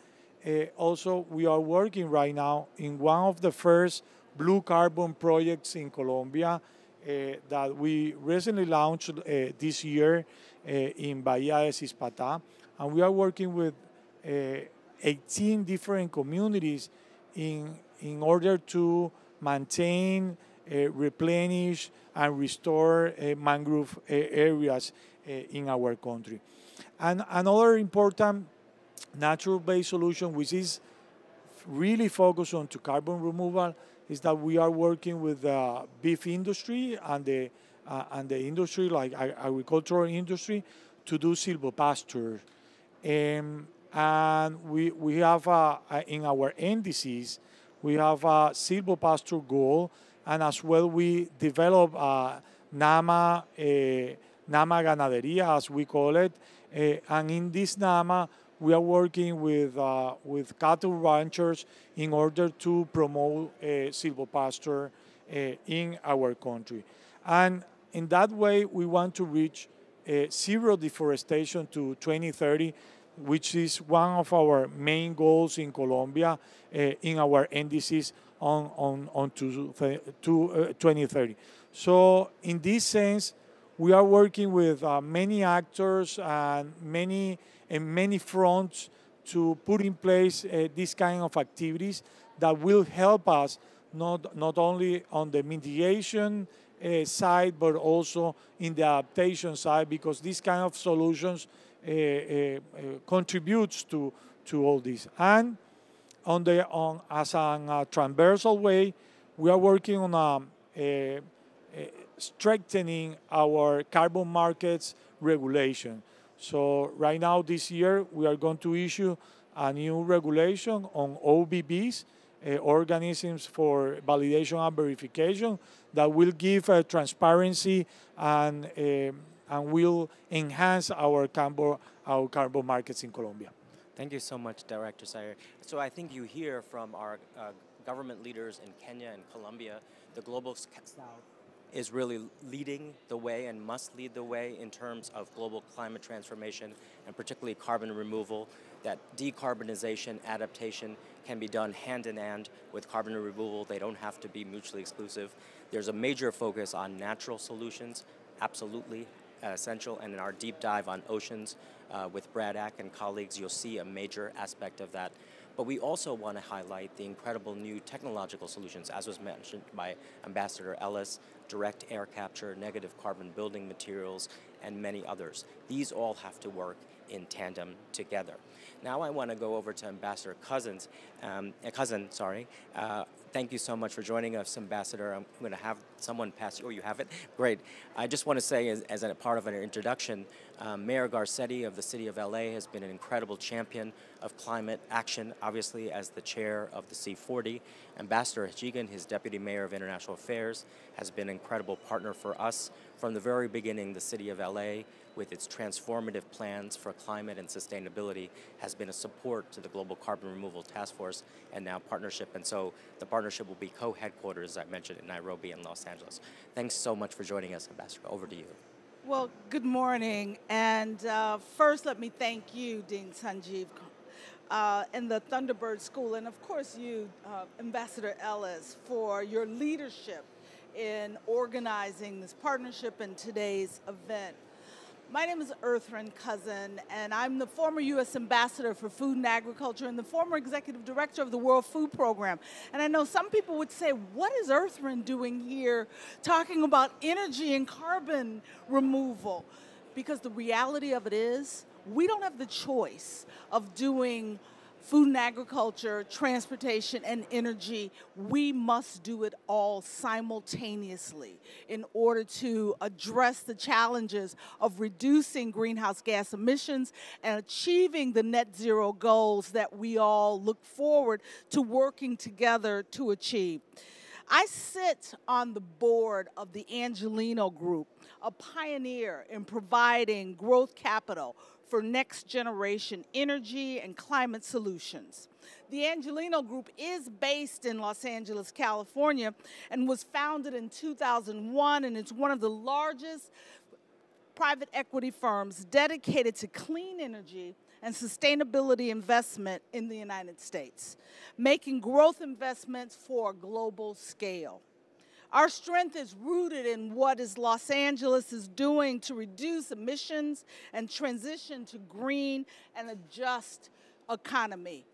uh, also we are working right now in one of the first blue carbon projects in Colombia uh, that we recently launched uh, this year in Bahia de Cispatá. And we are working with eh, 18 different communities in, in order to maintain, uh, replenish, and restore uh, mangrove uh, areas in our country. And another important natural-based solution, which is really focused on to carbon removal, is that we are working with the beef industry and the uh, and the industry, like agricultural industry, to do silvopasture. Um, and we, we have uh, uh in our NDCs, we have a silvopasture goal, and as well we develop a, NAMA, NAMA Ganaderia, as we call it. and in this NAMA, we are working with, uh, with cattle ranchers in order to promote uh, silvopasture uh, in our country. And in that way, we want to reach uh, zero deforestation to 2030, which is one of our main goals in Colombia uh, in our NDCs on, on, on to, to uh, 2030. So in this sense, we are working with uh, many actors and many and many fronts to put in place uh, these kind of activities that will help us not not only on the mitigation uh, side but also in the adaptation side because these kind of solutions uh, uh, uh contributes to to all this and on the on as a transversal way we are working on a, a, a strengthening our carbon markets regulation. So right now this year we are going to issue a new regulation on OBBs uh, organisms for validation and verification, that will give uh, transparency and, uh, and will enhance our carbon, our carbon markets in Colombia. Thank you so much, Director Saer. So I think you hear from our uh, government leaders in Kenya and Colombia, the Global South is really leading the way and must lead the way in terms of global climate transformation and particularly carbon removal. That decarbonization adaptation can be done hand in hand with carbon removal. They don't have to be mutually exclusive. There's a major focus on natural solutions, absolutely essential. And in our deep dive on oceans uh, with Brad Ack and colleagues, you'll see a major aspect of that but we also want to highlight the incredible new technological solutions, as was mentioned by Ambassador Ellis, direct air capture, negative carbon building materials, and many others. These all have to work in tandem together. Now I want to go over to Ambassador Cousins, um, Cousin, sorry. Uh, thank you so much for joining us, Ambassador. I'm going to have someone pass you. Oh, you have it? Great. I just want to say, as, as a part of an introduction, um, Mayor Garcetti of the City of LA has been an incredible champion of climate action, obviously as the chair of the C40. Ambassador Hachigian, his deputy mayor of international affairs, has been an incredible partner for us from the very beginning. The City of LA with its transformative plans for climate and sustainability has been a support to the Global Carbon Removal Task Force and now partnership. And so the partnership will be co-headquarters, as I mentioned, in Nairobi and Los Angeles. Thanks so much for joining us, Ambassador. Over to you. Well, good morning. And uh, first, let me thank you, Dean Sanjeev, uh, and the Thunderbird School, and of course you, uh, Ambassador Ellis, for your leadership in organizing this partnership and today's event. My name is Ertharin Cousin, and I'm the former U.S. Ambassador for Food and Agriculture and the former Executive Director of the World Food Program. And I know some people would say, what is Ertharin doing here talking about energy and carbon removal? Because the reality of it is, we don't have the choice of doing food and agriculture, transportation, and energy, we must do it all simultaneously in order to address the challenges of reducing greenhouse gas emissions and achieving the net zero goals that we all look forward to working together to achieve. I sit on the board of the Angeleno Group, a pioneer in providing growth capital for next generation energy and climate solutions. The Angeleno Group is based in Los Angeles, California, and was founded in 2001, and it's one of the largest private equity firms dedicated to clean energy and sustainability investment in the United States, making growth investments for a global scale. Our strength is rooted in what is Los Angeles is doing to reduce emissions and transition to green and a just economy.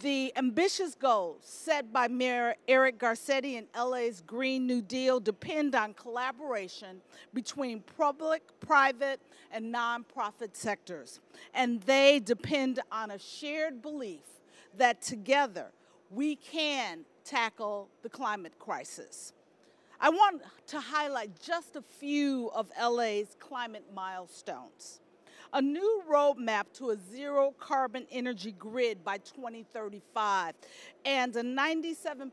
The ambitious goals set by Mayor Eric Garcetti and LA's Green New Deal depend on collaboration between public, private, and nonprofit sectors. And they depend on a shared belief that together we can tackle the climate crisis. I want to highlight just a few of LA's climate milestones. A new roadmap to a zero carbon energy grid by 2035 and a 97%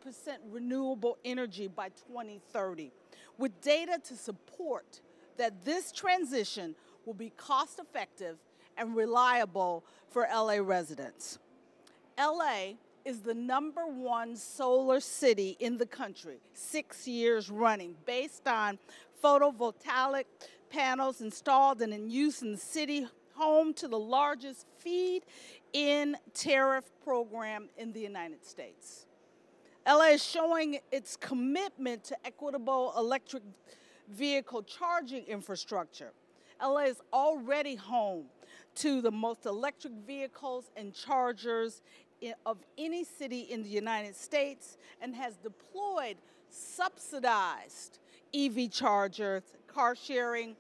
renewable energy by 2030. with data to support that this transition will be cost effective and reliable for LA residents. LA is the number one solar city in the country, six years running, based on photovoltaic panels installed and in use in the city, home to the largest feed in tariff program in the United States. LA is showing its commitment to equitable electric vehicle charging infrastructure. LA is already home to the most electric vehicles and chargers of any city in the United States and has deployed subsidized EV chargers, car sharing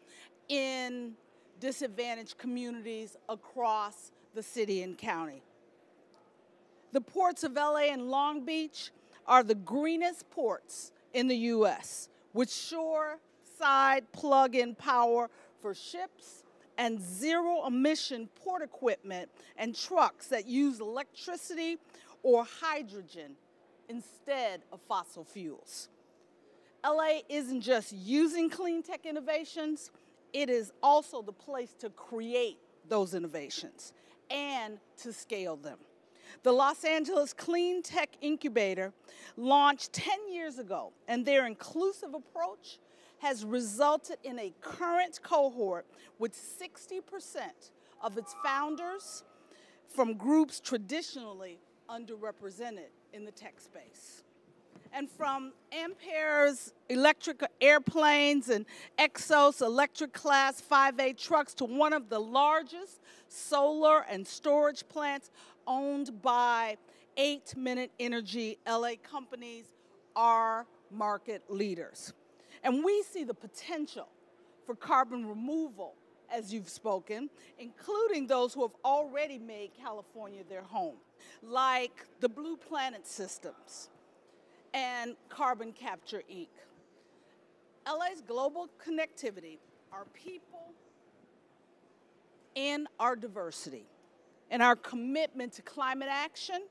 in disadvantaged communities across the city and county. The ports of LA and Long Beach are the greenest ports in the U.S. with shore side plug in power for ships and zero emission port equipment and trucks that use electricity or hydrogen instead of fossil fuels. LA isn't just using clean tech innovations, it is also the place to create those innovations and to scale them. The Los Angeles Clean Tech Incubator launched 10 years ago, and their inclusive approach has resulted in a current cohort with 60% of its founders from groups traditionally underrepresented in the tech space. And from Ampaire's electric airplanes and Exos electric class 5A trucks to one of the largest solar and storage plants owned by 8 Minute Energy LA companies are market leaders. And we see the potential for carbon removal, as you've spoken, including those who have already made California their home, like the Blue Planet Systems and Carbon Capture Inc. LA's global connectivity, our people, and our diversity, and our commitment to climate action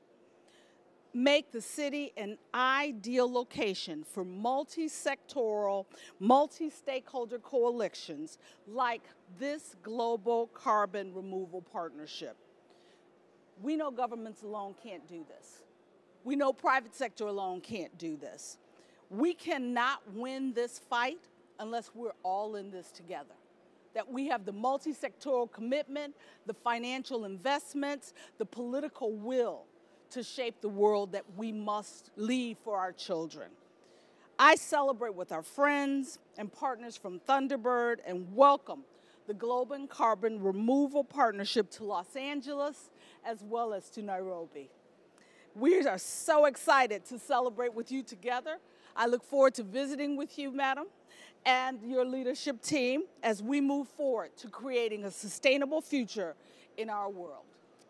make the city an ideal location for multi-sectoral, multi-stakeholder coalitions like this global carbon removal partnership. We know governments alone can't do this. We know private sector alone can't do this. We cannot win this fight unless we're all in this together. That we have the multi-sectoral commitment, the financial investments, the political will to shape the world that we must leave for our children. I celebrate with our friends and partners from Thunderbird and welcome the Global Carbon Removal Partnership to Los Angeles as well as to Nairobi. We are so excited to celebrate with you together. I look forward to visiting with you, madam, and your leadership team as we move forward to creating a sustainable future in our world.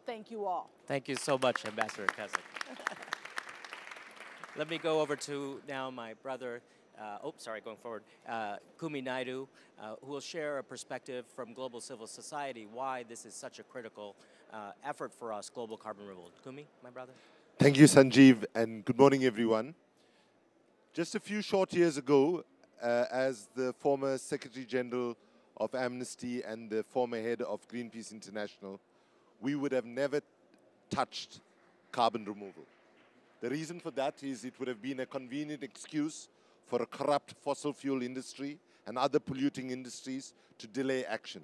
Thank you all. Thank you so much, Ambassador Kasich. Let me go over to now my brother, uh, oh, sorry, going forward, uh, Kumi Naidoo, uh, who will share a perspective from global civil society why this is such a critical uh, effort for us, global carbon removal. Kumi, my brother. Thank you, Sanjeev, and good morning, everyone. Just a few short years ago, uh, as the former Secretary General of Amnesty and the former head of Greenpeace International, we would have never touched carbon removal. The reason for that is it would have been a convenient excuse for a corrupt fossil fuel industry and other polluting industries to delay action.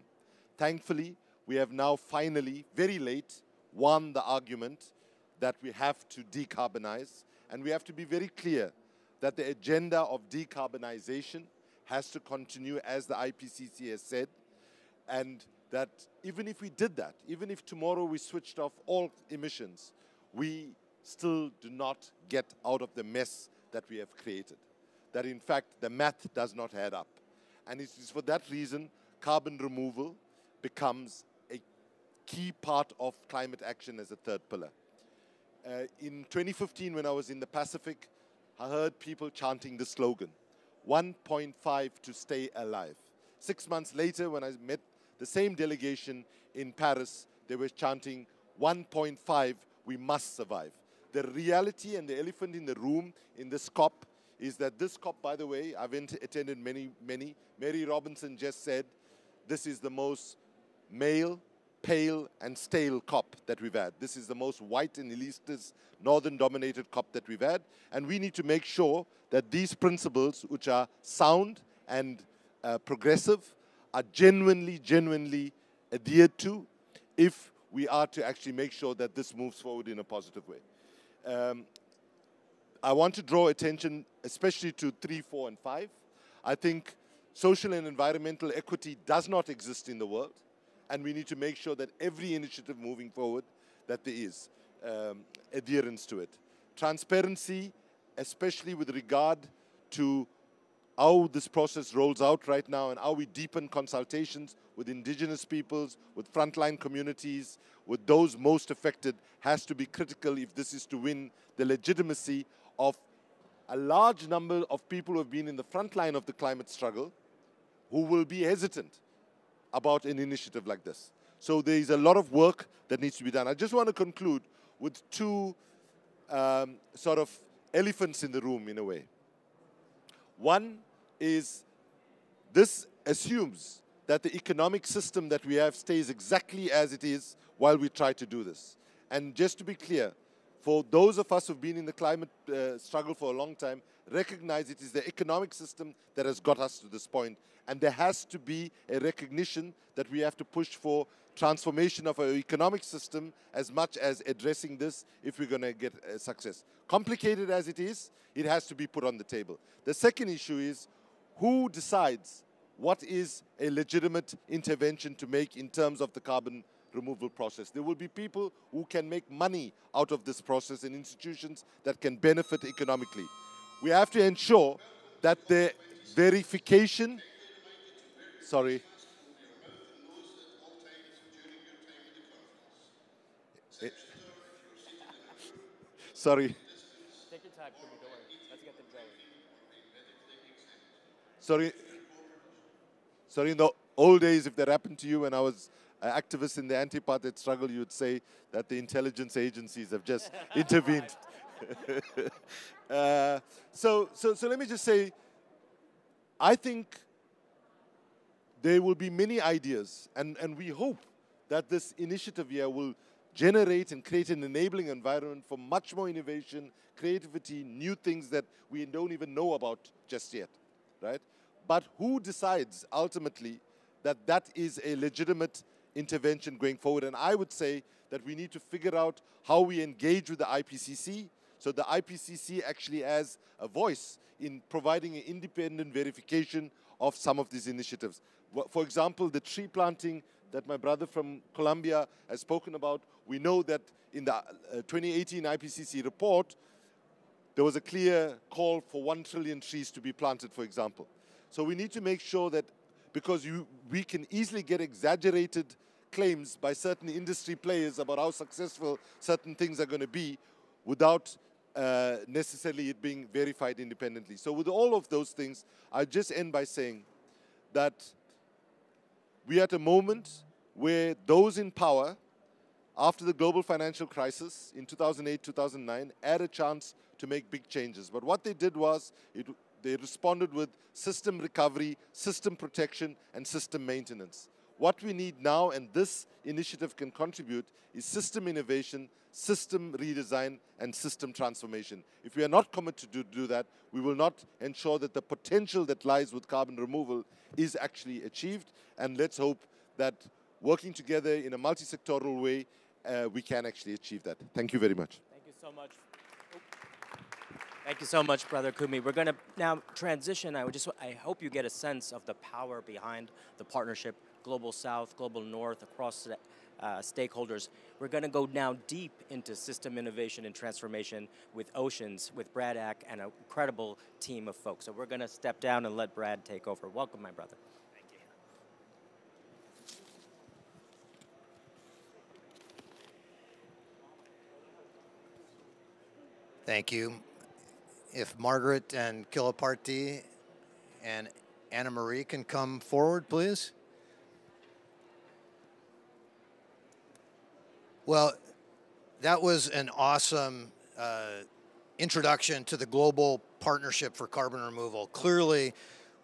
Thankfully, we have now finally, very late, won the argument that we have to decarbonize, and we have to be very clear that the agenda of decarbonization has to continue as the IPCC has said, and that even if we did that, even if tomorrow we switched off all emissions, we still do not get out of the mess that we have created. That in fact, the math does not add up. And it is for that reason carbon removal becomes a key part of climate action as a third pillar. Uh, in 2015, when I was in the Pacific, I heard people chanting the slogan 1.5 to stay alive. Six months later, when I met the same delegation in Paris, they were chanting 1.5, we must survive. The reality and the elephant in the room in this COP is that this COP, by the way, I've attended many, many. Mary Robinson just said this is the most male, pale, and stale COP that we've had. This is the most white and elitist, northern dominated COP that we've had. And we need to make sure that these principles, which are sound and uh, progressive, are genuinely, genuinely adhered to if we are to actually make sure that this moves forward in a positive way. Um, I want to draw attention especially to 3, 4, and 5. I think social and environmental equity does not exist in the world, and we need to make sure that every initiative moving forward, that there is um, adherence to it. Transparency, especially with regard to how this process rolls out right now and how we deepen consultations with indigenous peoples, with frontline communities, with those most affected has to be critical if this is to win the legitimacy of a large number of people who have been in the front line of the climate struggle who will be hesitant about an initiative like this. So there is a lot of work that needs to be done. I just want to conclude with two um, sort of elephants in the room in a way. One is this assumes that the economic system that we have stays exactly as it is while we try to do this. And just to be clear, for those of us who've been in the climate uh, struggle for a long time, recognize it is the economic system that has got us to this point. And there has to be a recognition that we have to push for transformation of our economic system as much as addressing this if we're going to get uh, success. Complicated as it is, it has to be put on the table. The second issue is who decides what is a legitimate intervention to make in terms of the carbon removal process. There will be people who can make money out of this process and institutions that can benefit economically. We have to ensure that the verification, sorry, sorry. Take your time, Let's get them going. Sorry. Sorry, in the old days, if that happened to you when I was an activist in the anti-apartheid struggle, you'd say that the intelligence agencies have just intervened. uh, so, so, so let me just say, I think there will be many ideas, and, and we hope that this initiative here will generate and create an enabling environment for much more innovation, creativity, new things that we don't even know about just yet, right? But who decides ultimately that that is a legitimate intervention going forward. And I would say that we need to figure out how we engage with the IPCC so the IPCC actually has a voice in providing an independent verification of some of these initiatives. For example, the tree planting that my brother from Colombia has spoken about, we know that in the uh, 2018 IPCC report, there was a clear call for 1 trillion trees to be planted, for example. So we need to make sure that because you, we can easily get exaggerated claims by certain industry players about how successful certain things are going to be without uh, necessarily it being verified independently. So with all of those things, I just end by saying that we are at a moment where those in power, after the global financial crisis in 2008, 2009, had a chance to make big changes. But what they did was it, they responded with system recovery, system protection, and system maintenance. What we need now, and this initiative can contribute, is system innovation, system redesign, and system transformation. If we are not committed to do that, we will not ensure that the potential that lies with carbon removal is actually achieved. And let's hope that working together in a multi-sectoral way, uh, we can actually achieve that. Thank you very much. Thank you so much. Thank you so much, Brother Kumi. We're going to now transition. I would just, I hope you get a sense of the power behind the partnership Global South, Global North, across uh, stakeholders. We're going to go now deep into system innovation and transformation with Oceans, with Brad Ack, and an incredible team of folks. So we're going to step down and let Brad take over. Welcome, my brother. Thank you. If Margaret and Kilaparti and Anna Marie can come forward, please. Well, that was an awesome uh, introduction to the global partnership for carbon removal. Clearly,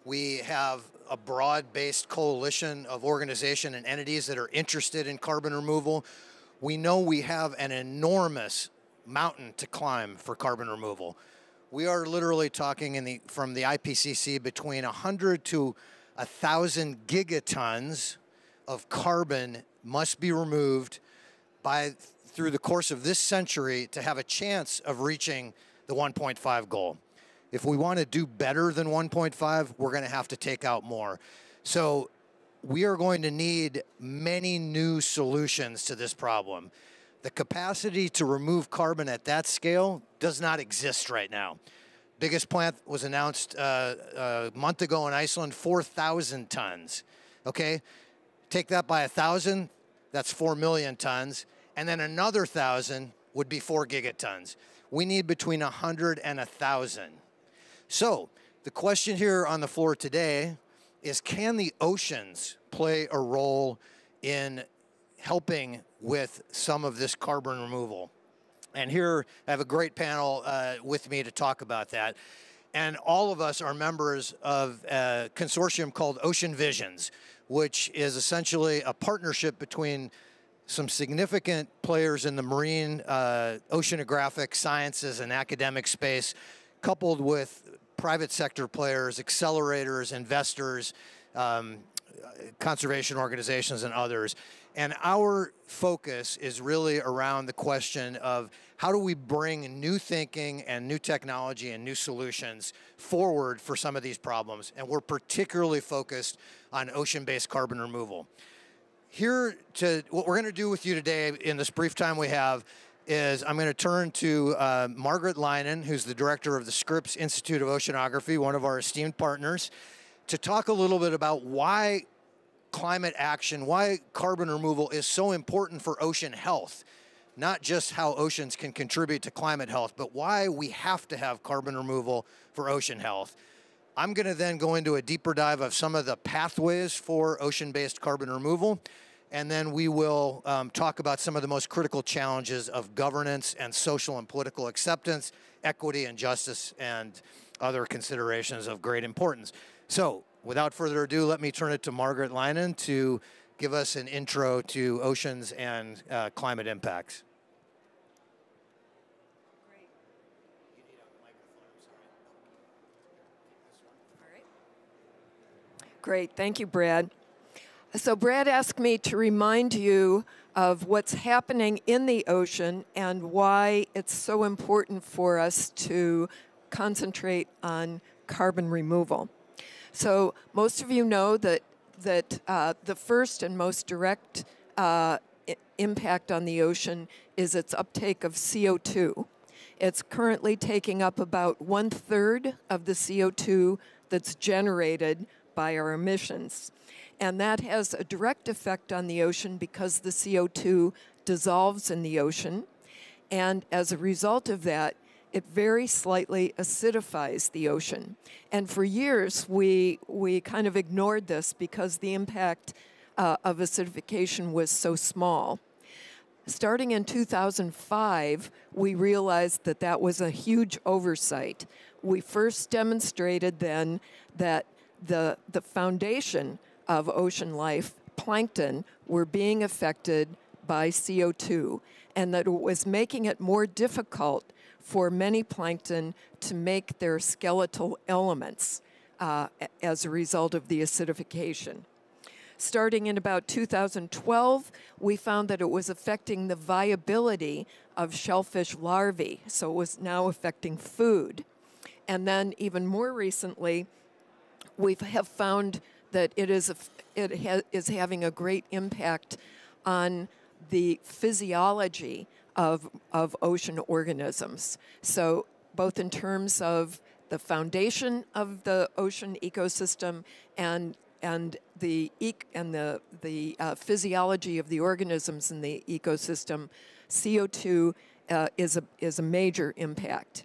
we have a broad-based coalition of organization and entities that are interested in carbon removal. We know we have an enormous mountain to climb for carbon removal. We are literally talking in the from the IPCC between 100 to 1,000 gigatons of carbon must be removed by through the course of this century to have a chance of reaching the 1.5 goal. If we want to do better than 1.5, we're going to have to take out more. So we are going to need many new solutions to this problem. The capacity to remove carbon at that scale does not exist right now. Biggest plant was announced uh, a month ago in Iceland, 4,000 tons. Okay, take that by a thousand, that's 4 million tons. And then another thousand would be 4 gigatons. We need between 100 and 1,000. So, the question here on the floor today is can the oceans play a role in helping with some of this carbon removal? And here I have a great panel uh, with me to talk about that. And all of us are members of a consortium called Ocean Visions, which is essentially a partnership between some significant players in the marine, uh, oceanographic sciences, and academic space, coupled with private sector players, accelerators, investors, um, conservation organizations, and others. And our focus is really around the question of how do we bring new thinking and new technology and new solutions forward for some of these problems. And we're particularly focused on ocean based carbon removal. Here to what we're going to do with you today in this brief time we have is I'm going to turn to uh, Margaret Leinen, who's the director of the Scripps Institute of Oceanography, one of our esteemed partners, to talk a little bit about why climate action, why carbon removal is so important for ocean health. Not just how oceans can contribute to climate health, but why we have to have carbon removal for ocean health. I'm going to then go into a deeper dive of some of the pathways for ocean based carbon removal and then we will um, talk about some of the most critical challenges of governance and social and political acceptance, equity and justice, and other considerations of great importance. So, without further ado, let me turn it to Margaret Leinen to give us an intro to oceans and uh, climate impacts. Great, thank you, Brad. So, Brad asked me to remind you of what's happening in the ocean and why it's so important for us to concentrate on carbon removal. So, most of you know that, that uh, the first and most direct uh, impact on the ocean is its uptake of CO2. It's currently taking up about one third of the CO2 that's generated by our emissions. And that has a direct effect on the ocean because the CO2 dissolves in the ocean. And as a result of that, it very slightly acidifies the ocean. And for years, we, we kind of ignored this because the impact uh, of acidification was so small. Starting in 2005, we realized that that was a huge oversight. We first demonstrated then that the, the foundation of ocean life, plankton, were being affected by CO2, and that it was making it more difficult for many plankton to make their skeletal elements uh, as a result of the acidification. Starting in about 2012, we found that it was affecting the viability of shellfish larvae, so it was now affecting food. And then, even more recently, we have found that it is, a, it ha, is having a great impact on the physiology of, of ocean organisms. So, both in terms of the foundation of the ocean ecosystem and and the and the the uh, physiology of the organisms in the ecosystem, CO2 uh, is a is a major impact.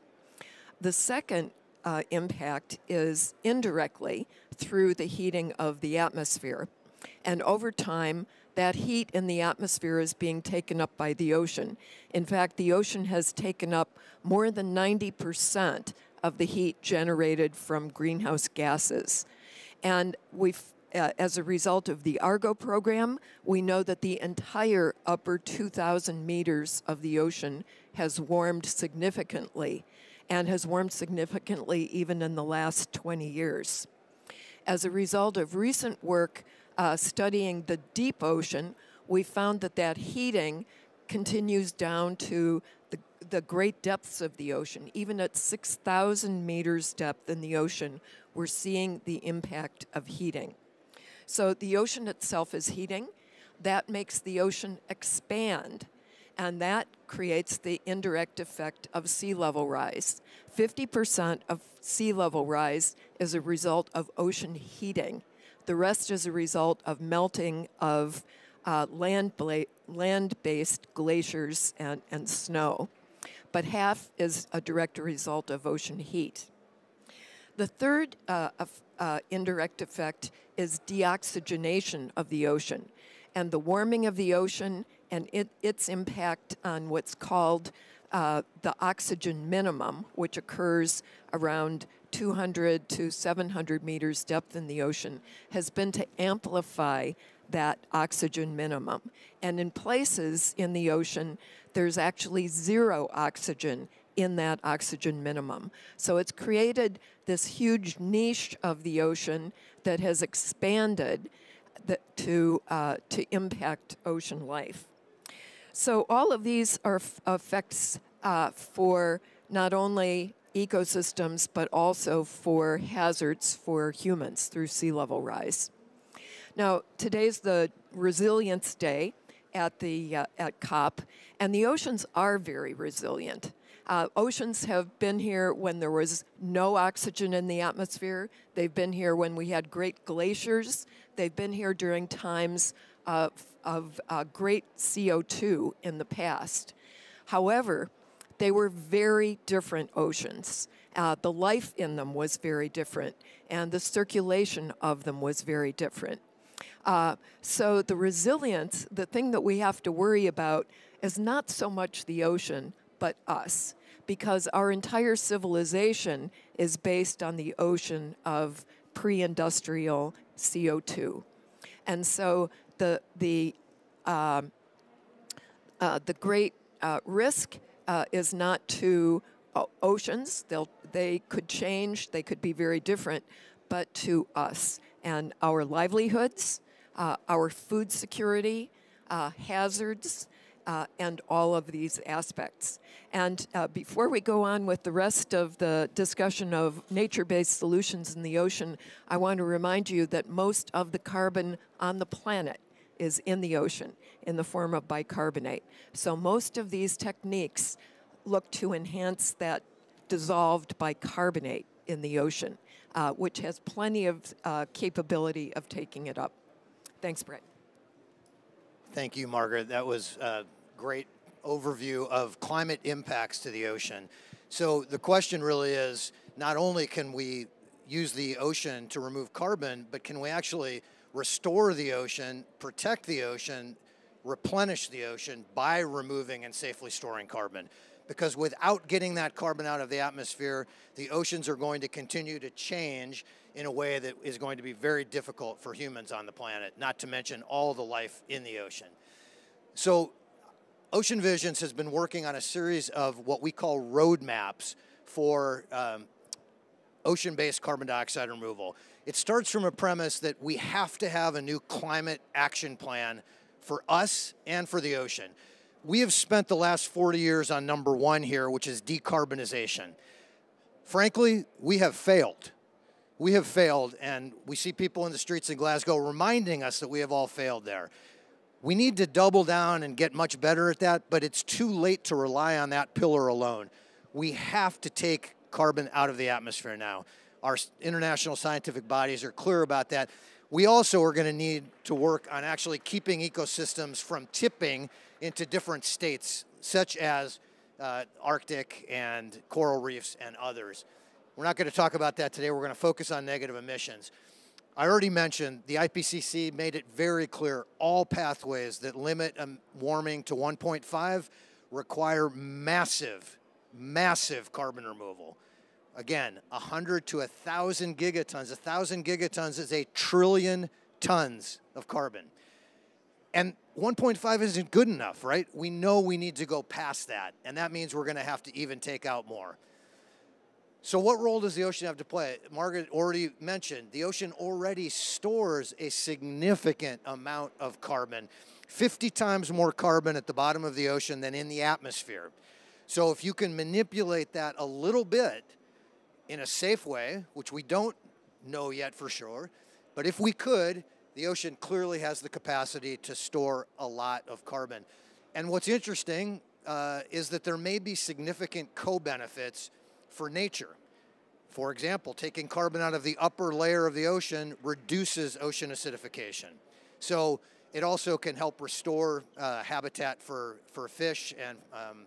The second uh, impact is indirectly through the heating of the atmosphere. And over time, that heat in the atmosphere is being taken up by the ocean. In fact, the ocean has taken up more than 90% of the heat generated from greenhouse gases. And we've uh, as a result of the Argo program, we know that the entire upper 2,000 meters of the ocean has warmed significantly and has warmed significantly even in the last 20 years. As a result of recent work uh, studying the deep ocean, we found that that heating continues down to the, the great depths of the ocean. Even at 6,000 meters depth in the ocean, we're seeing the impact of heating. So the ocean itself is heating. That makes the ocean expand, and that creates the indirect effect of sea level rise. 50% of sea level rise is a result of ocean heating. The rest is a result of melting of uh, land bla- land-based glaciers and, and snow. But half is a direct result of ocean heat. The third uh, uh, indirect effect is deoxygenation of the ocean and the warming of the ocean and it, its impact on what's called uh, the oxygen minimum, which occurs around 200 to 700 meters depth in the ocean, has been to amplify that oxygen minimum. And in places in the ocean, there's actually zero oxygen in that oxygen minimum. So it's created this huge niche of the ocean that has expanded to, uh, to impact ocean life. So all of these are effects uh, for not only ecosystems but also for hazards for humans through sea level rise. Now, today's the Resilience Day at the uh, at COP, and the oceans are very resilient. Uh, oceans have been here when there was no oxygen in the atmosphere. They've been here when we had great glaciers. They've been here during times of, of uh, great CO2 in the past. However, they were very different oceans. Uh, the life in them was very different, and the circulation of them was very different. Uh, so, the resilience, the thing that we have to worry about, is not so much the ocean, but us, because our entire civilization is based on the ocean of pre industrial CO2. And so the, the, uh, uh, the great uh, risk uh, is not to oceans, They'll, they could change, they could be very different, but to us. And our livelihoods, uh, our food security, uh, hazards, uh, and all of these aspects. And uh, before we go on with the rest of the discussion of nature based solutions in the ocean, I want to remind you that most of the carbon on the planet is in the ocean in the form of bicarbonate. So most of these techniques look to enhance that dissolved bicarbonate in the ocean, uh, which has plenty of uh, capability of taking it up. Thanks, Brett. Thank you, Margaret. That was a great overview of climate impacts to the ocean. So the question really is not only can we use the ocean to remove carbon, but can we actually restore the ocean, protect the ocean, replenish the ocean by removing and safely storing carbon? Because without getting that carbon out of the atmosphere, the oceans are going to continue to change in a way that is going to be very difficult for humans on the planet, not to mention all the life in the ocean. So, Ocean Visions has been working on a series of what we call roadmaps for um, ocean based carbon dioxide removal. It starts from a premise that we have to have a new climate action plan for us and for the ocean. We have spent the last 40 years on number one here, which is decarbonization. Frankly, we have failed we have failed, and we see people in the streets in Glasgow reminding us that we have all failed there. We need to double down and get much better at that, but it's too late to rely on that pillar alone. We have to take carbon out of the atmosphere now. Our international scientific bodies are clear about that. We also are going to need to work on actually keeping ecosystems from tipping into different states, such as uh, Arctic and coral reefs and others. We're not going to talk about that today. We're going to focus on negative emissions. I already mentioned the IPCC made it very clear all pathways that limit um, warming to 1.5 require massive, massive carbon removal. Again, 100 to 1,000 gigatons. 1,000 gigatons is a trillion tons of carbon. And 1.5 isn't good enough, right? We know we need to go past that, and that means we're going to have to even take out more. So, what role does the ocean have to play? Margaret already mentioned the ocean already stores a significant amount of carbon, 50 times more carbon at the bottom of the ocean than in the atmosphere. So, if you can manipulate that a little bit in a safe way, which we don't know yet for sure, but if we could, the ocean clearly has the capacity to store a lot of carbon. And what's interesting uh, is that there may be significant co benefits for nature. For example, taking carbon out of the upper layer of the ocean reduces ocean acidification. So it also can help restore uh, habitat for, for fish and, um,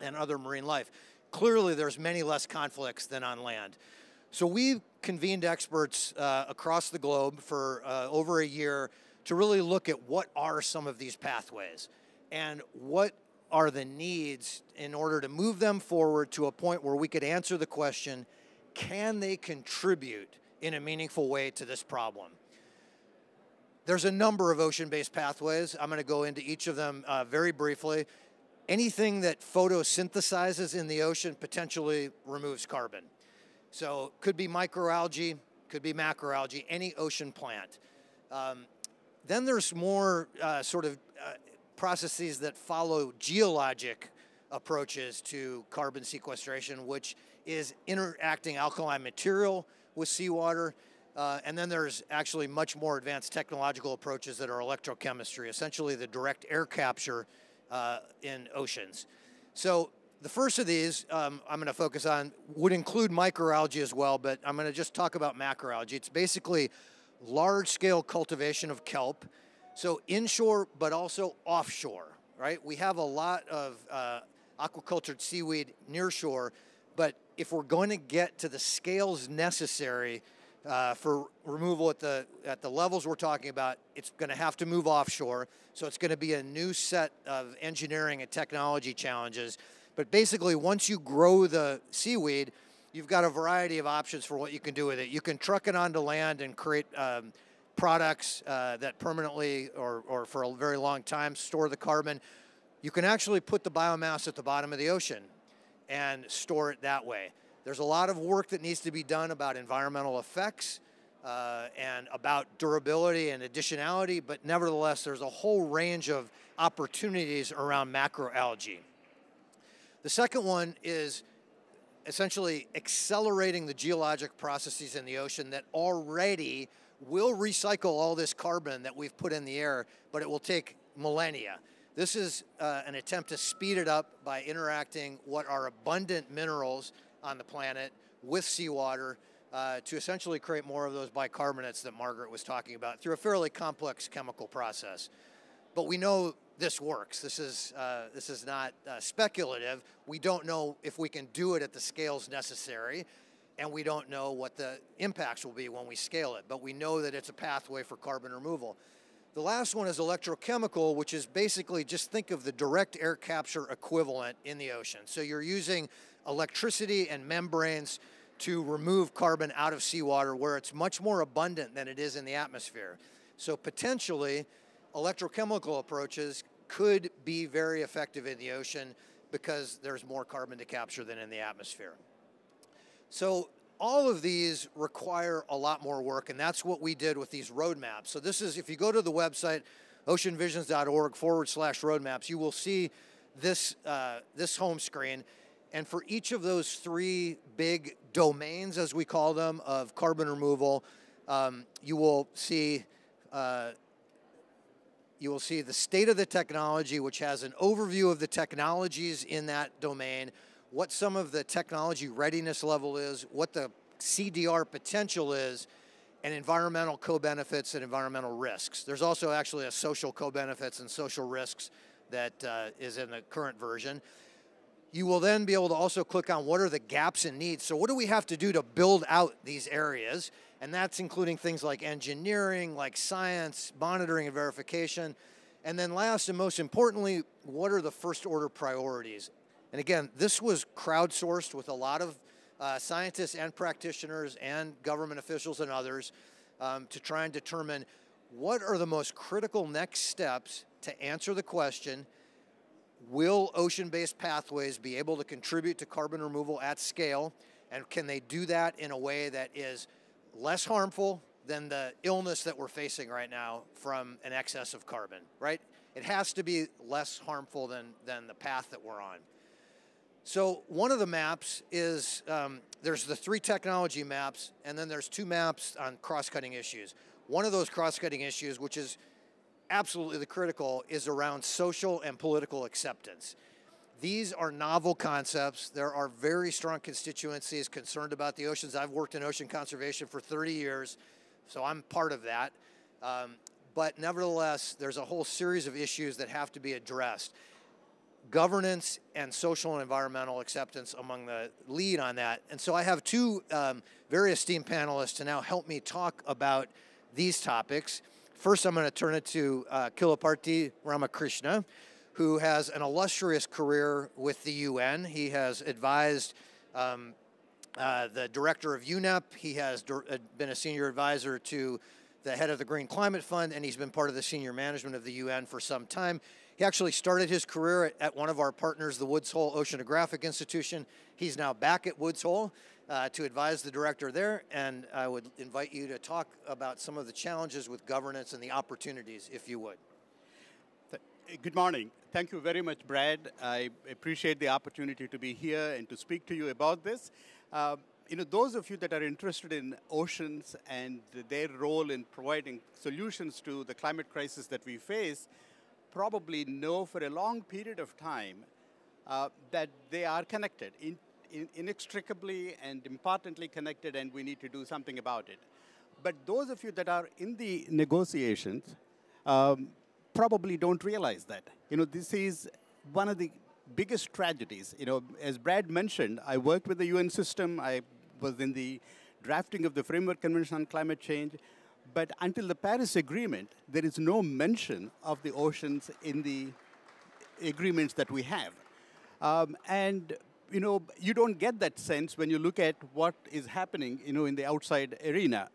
and other marine life. Clearly, there's many less conflicts than on land. So we convened experts uh, across the globe for uh, over a year to really look at what are some of these pathways and what are the needs in order to move them forward to a point where we could answer the question can they contribute in a meaningful way to this problem? There's a number of ocean based pathways. I'm going to go into each of them uh, very briefly. Anything that photosynthesizes in the ocean potentially removes carbon. So, could be microalgae, could be macroalgae, any ocean plant. Um, then there's more uh, sort of uh, processes that follow geologic approaches to carbon sequestration, which is interacting alkaline material with seawater. Uh, and then there's actually much more advanced technological approaches that are electrochemistry, essentially the direct air capture uh, in oceans. So the first of these um, I'm going to focus on would include microalgae as well, but I'm going to just talk about macroalgae. It's basically large scale cultivation of kelp so inshore, but also offshore, right? We have a lot of uh, aquacultured seaweed near shore, but if we're going to get to the scales necessary uh, for removal at the at the levels we're talking about, it's going to have to move offshore. So it's going to be a new set of engineering and technology challenges. But basically, once you grow the seaweed, you've got a variety of options for what you can do with it. You can truck it onto land and create um, products uh, that permanently or, or for a very long time store the carbon, you can actually put the biomass at the bottom of the ocean and store it that way. There's a lot of work that needs to be done about environmental effects uh, and about durability and additionality, but nevertheless, there's a whole range of opportunities around macroalgae. The second one is essentially accelerating the geologic processes in the ocean that already will recycle all this carbon that we've put in the air, but it will take millennia. This is uh, an attempt to speed it up by interacting what are abundant minerals on the planet with seawater uh, to essentially create more of those bicarbonates that Margaret was talking about through a fairly complex chemical process. But we know this works. This is, uh, this is not uh, speculative. We don't know if we can do it at the scales necessary and we don't know what the impacts will be when we scale it, but we know that it's a pathway for carbon removal. The last one is electrochemical, which is basically just think of the direct air capture equivalent in the ocean. So you're using electricity and membranes to remove carbon out of seawater where it's much more abundant than it is in the atmosphere. So potentially, electrochemical approaches could be very effective in the ocean because there's more carbon to capture than in the atmosphere. So all of these require a lot more work, and that's what we did with these roadmaps. So this is, if you go to the website, oceanvisions.org forward slash roadmaps, you will see this, uh, this home screen. And for each of those three big domains, as we call them, of carbon removal, um, you will see uh, you will see the state of the technology, which has an overview of the technologies in that domain, what some of the technology readiness level is, what the CDR potential is, and environmental co-benefits and environmental risks. There's also actually a social co-benefits and social risks that uh, is in the current version. You will then be able to also click on what are the gaps and needs. So what do we have to do to build out these areas? And that's including things like engineering, like science, monitoring and verification. And then last and most importantly, what are the first order priorities? And again, this was crowdsourced with a lot of uh, scientists and practitioners and government officials and others um, to try and determine what are the most critical next steps to answer the question will ocean based pathways be able to contribute to carbon removal at scale? And can they do that in a way that is less harmful than the illness that we're facing right now from an excess of carbon, right? It has to be less harmful than, than the path that we're on. So one of the maps is um, there's the three technology maps, and then there's two maps on cross-cutting issues. One of those cross-cutting issues, which is absolutely the critical, is around social and political acceptance. These are novel concepts. There are very strong constituencies concerned about the oceans. I've worked in ocean conservation for 30 years, so I'm part of that. Um, but nevertheless, there's a whole series of issues that have to be addressed. Governance and social and environmental acceptance among the lead on that. And so I have two um, very esteemed panelists to now help me talk about these topics. First, I'm going to turn it to uh, Kilaparti Ramakrishna who has an illustrious career with the UN. He has advised um, uh, the director of UNEP. He has uh, been a senior advisor to the head of the Green Climate Fund, and he's been part of the senior management of the UN for some time. He actually started his career at, at one of our partners, the Woods Hole Oceanographic Institution. He's now back at Woods Hole uh, to advise the director there, and I would invite you to talk about some of the challenges with governance and the opportunities, if you would. Good morning. Thank you very much, Brad. I appreciate the opportunity to be here and to speak to you about this. Uh, you know, those of you that are interested in oceans and their role in providing solutions to the climate crisis that we face probably know for a long period of time uh, that they are connected, in, inextricably and importantly connected, and we need to do something about it. But those of you that are in the negotiations, um, probably don't realize that. You know, this is one of the biggest tragedies. You know, as Brad mentioned, I worked with the UN system. I was in the drafting of the Framework Convention on Climate Change. But until the Paris Agreement, there is no mention of the oceans in the agreements that we have. Um, and you know, you don't get that sense when you look at what is happening, you know, in the outside arena.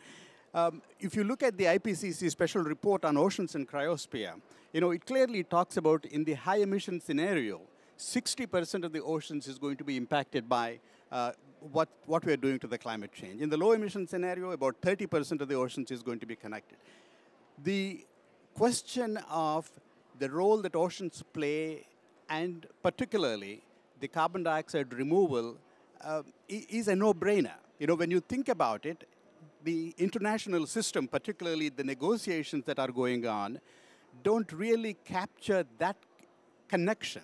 Um, if you look at the IPCC special report on oceans and cryosphere, you know, it clearly talks about in the high emission scenario, 60% of the oceans is going to be impacted by uh, what, what we are doing to the climate change. In the low emission scenario, about 30% of the oceans is going to be connected. The question of the role that oceans play, and particularly the carbon dioxide removal, uh, is a no-brainer. You know, when you think about it, the international system, particularly the negotiations that are going on, don't really capture that connection.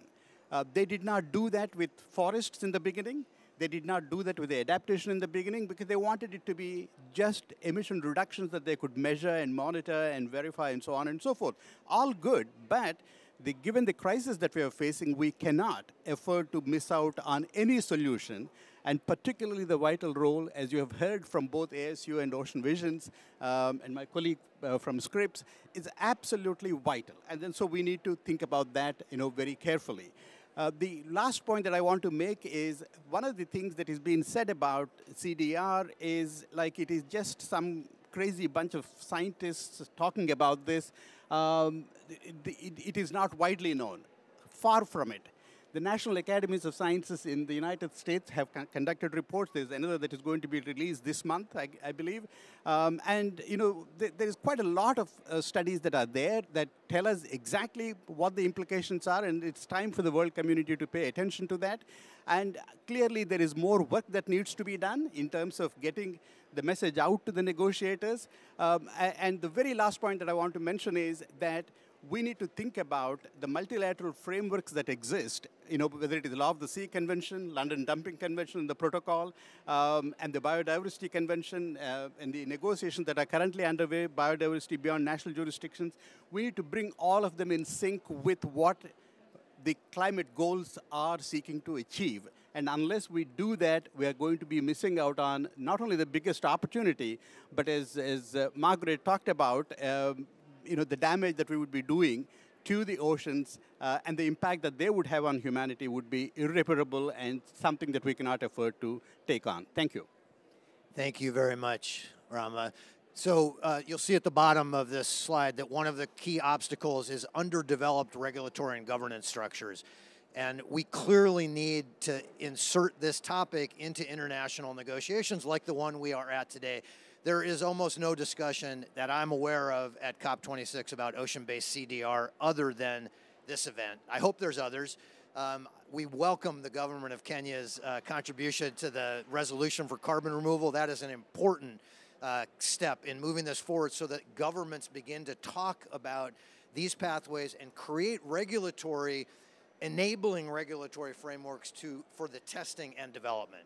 Uh, they did not do that with forests in the beginning. They did not do that with the adaptation in the beginning because they wanted it to be just emission reductions that they could measure and monitor and verify and so on and so forth. All good, but the, given the crisis that we are facing, we cannot afford to miss out on any solution and particularly the vital role, as you have heard from both ASU and Ocean Visions, um, and my colleague uh, from Scripps, is absolutely vital. And then so we need to think about that, you know, very carefully. Uh, the last point that I want to make is one of the things that is being said about CDR is like it is just some crazy bunch of scientists talking about this. Um, it, is not widely known. Far from it. The National Academies of Sciences in the United States have con conducted reports. There's another that is going to be released this month, I, I believe. Um, and, you know, th there is quite a lot of uh, studies that are there that tell us exactly what the implications are, and it's time for the world community to pay attention to that. And clearly, there is more work that needs to be done in terms of getting the message out to the negotiators. Um, and the very last point that I want to mention is that we need to think about the multilateral frameworks that exist, you know, whether it is the Law of the Sea Convention, London Dumping Convention, the protocol, um, and the Biodiversity Convention, uh, and the negotiations that are currently underway, biodiversity beyond national jurisdictions. We need to bring all of them in sync with what the climate goals are seeking to achieve. And unless we do that, we are going to be missing out on not only the biggest opportunity, but as, as uh, Margaret talked about, um, you know, the damage that we would be doing to the oceans uh, and the impact that they would have on humanity would be irreparable and something that we cannot afford to take on. Thank you. Thank you very much, Rama. So uh, you'll see at the bottom of this slide that one of the key obstacles is underdeveloped regulatory and governance structures. And we clearly need to insert this topic into international negotiations like the one we are at today. There is almost no discussion that I'm aware of at COP26 about ocean based CDR other than this event. I hope there's others. Um, we welcome the government of Kenya's uh, contribution to the resolution for carbon removal. That is an important uh, step in moving this forward so that governments begin to talk about these pathways and create regulatory, enabling regulatory frameworks to, for the testing and development.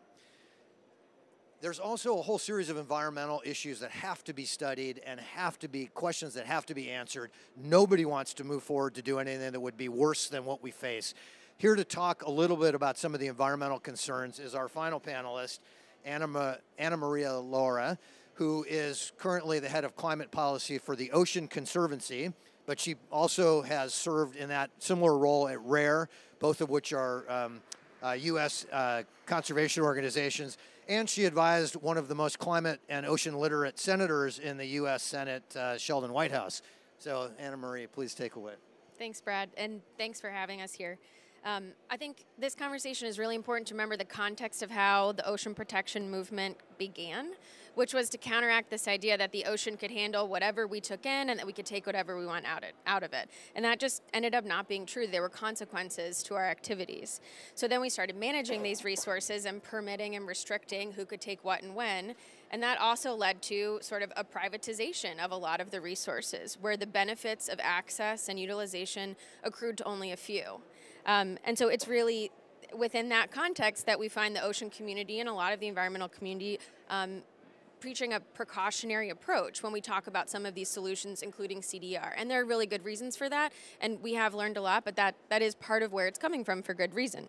There's also a whole series of environmental issues that have to be studied and have to be questions that have to be answered. Nobody wants to move forward to do anything that would be worse than what we face. Here to talk a little bit about some of the environmental concerns is our final panelist, Anna, Anna Maria Laura, who is currently the head of climate policy for the Ocean Conservancy, but she also has served in that similar role at RARE, both of which are um, uh, U.S. Uh, conservation organizations. And she advised one of the most climate and ocean literate senators in the U.S. Senate, uh, Sheldon Whitehouse. So, Anna Marie, please take away. Thanks, Brad, and thanks for having us here. Um, I think this conversation is really important to remember the context of how the ocean protection movement began which was to counteract this idea that the ocean could handle whatever we took in and that we could take whatever we want out, it, out of it. And that just ended up not being true. There were consequences to our activities. So then we started managing these resources and permitting and restricting who could take what and when. And that also led to sort of a privatization of a lot of the resources, where the benefits of access and utilization accrued to only a few. Um, and so it's really within that context that we find the ocean community and a lot of the environmental community um, preaching a precautionary approach when we talk about some of these solutions, including CDR. And there are really good reasons for that, and we have learned a lot, but that, that is part of where it's coming from for good reason.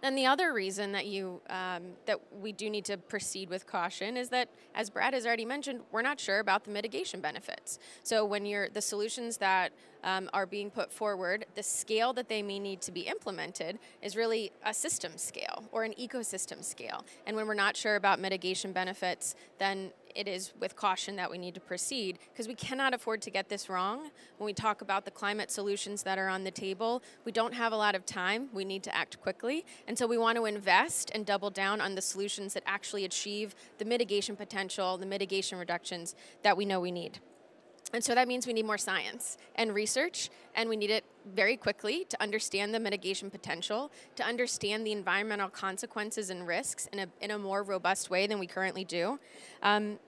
Then the other reason that you um, that we do need to proceed with caution is that, as Brad has already mentioned, we're not sure about the mitigation benefits. So when you're the solutions that um, are being put forward, the scale that they may need to be implemented is really a system scale or an ecosystem scale. And when we're not sure about mitigation benefits, then it is with caution that we need to proceed because we cannot afford to get this wrong. When we talk about the climate solutions that are on the table, we don't have a lot of time. We need to act quickly. And so we want to invest and double down on the solutions that actually achieve the mitigation potential, the mitigation reductions that we know we need. And so that means we need more science and research, and we need it very quickly to understand the mitigation potential, to understand the environmental consequences and risks in a, in a more robust way than we currently do. Um,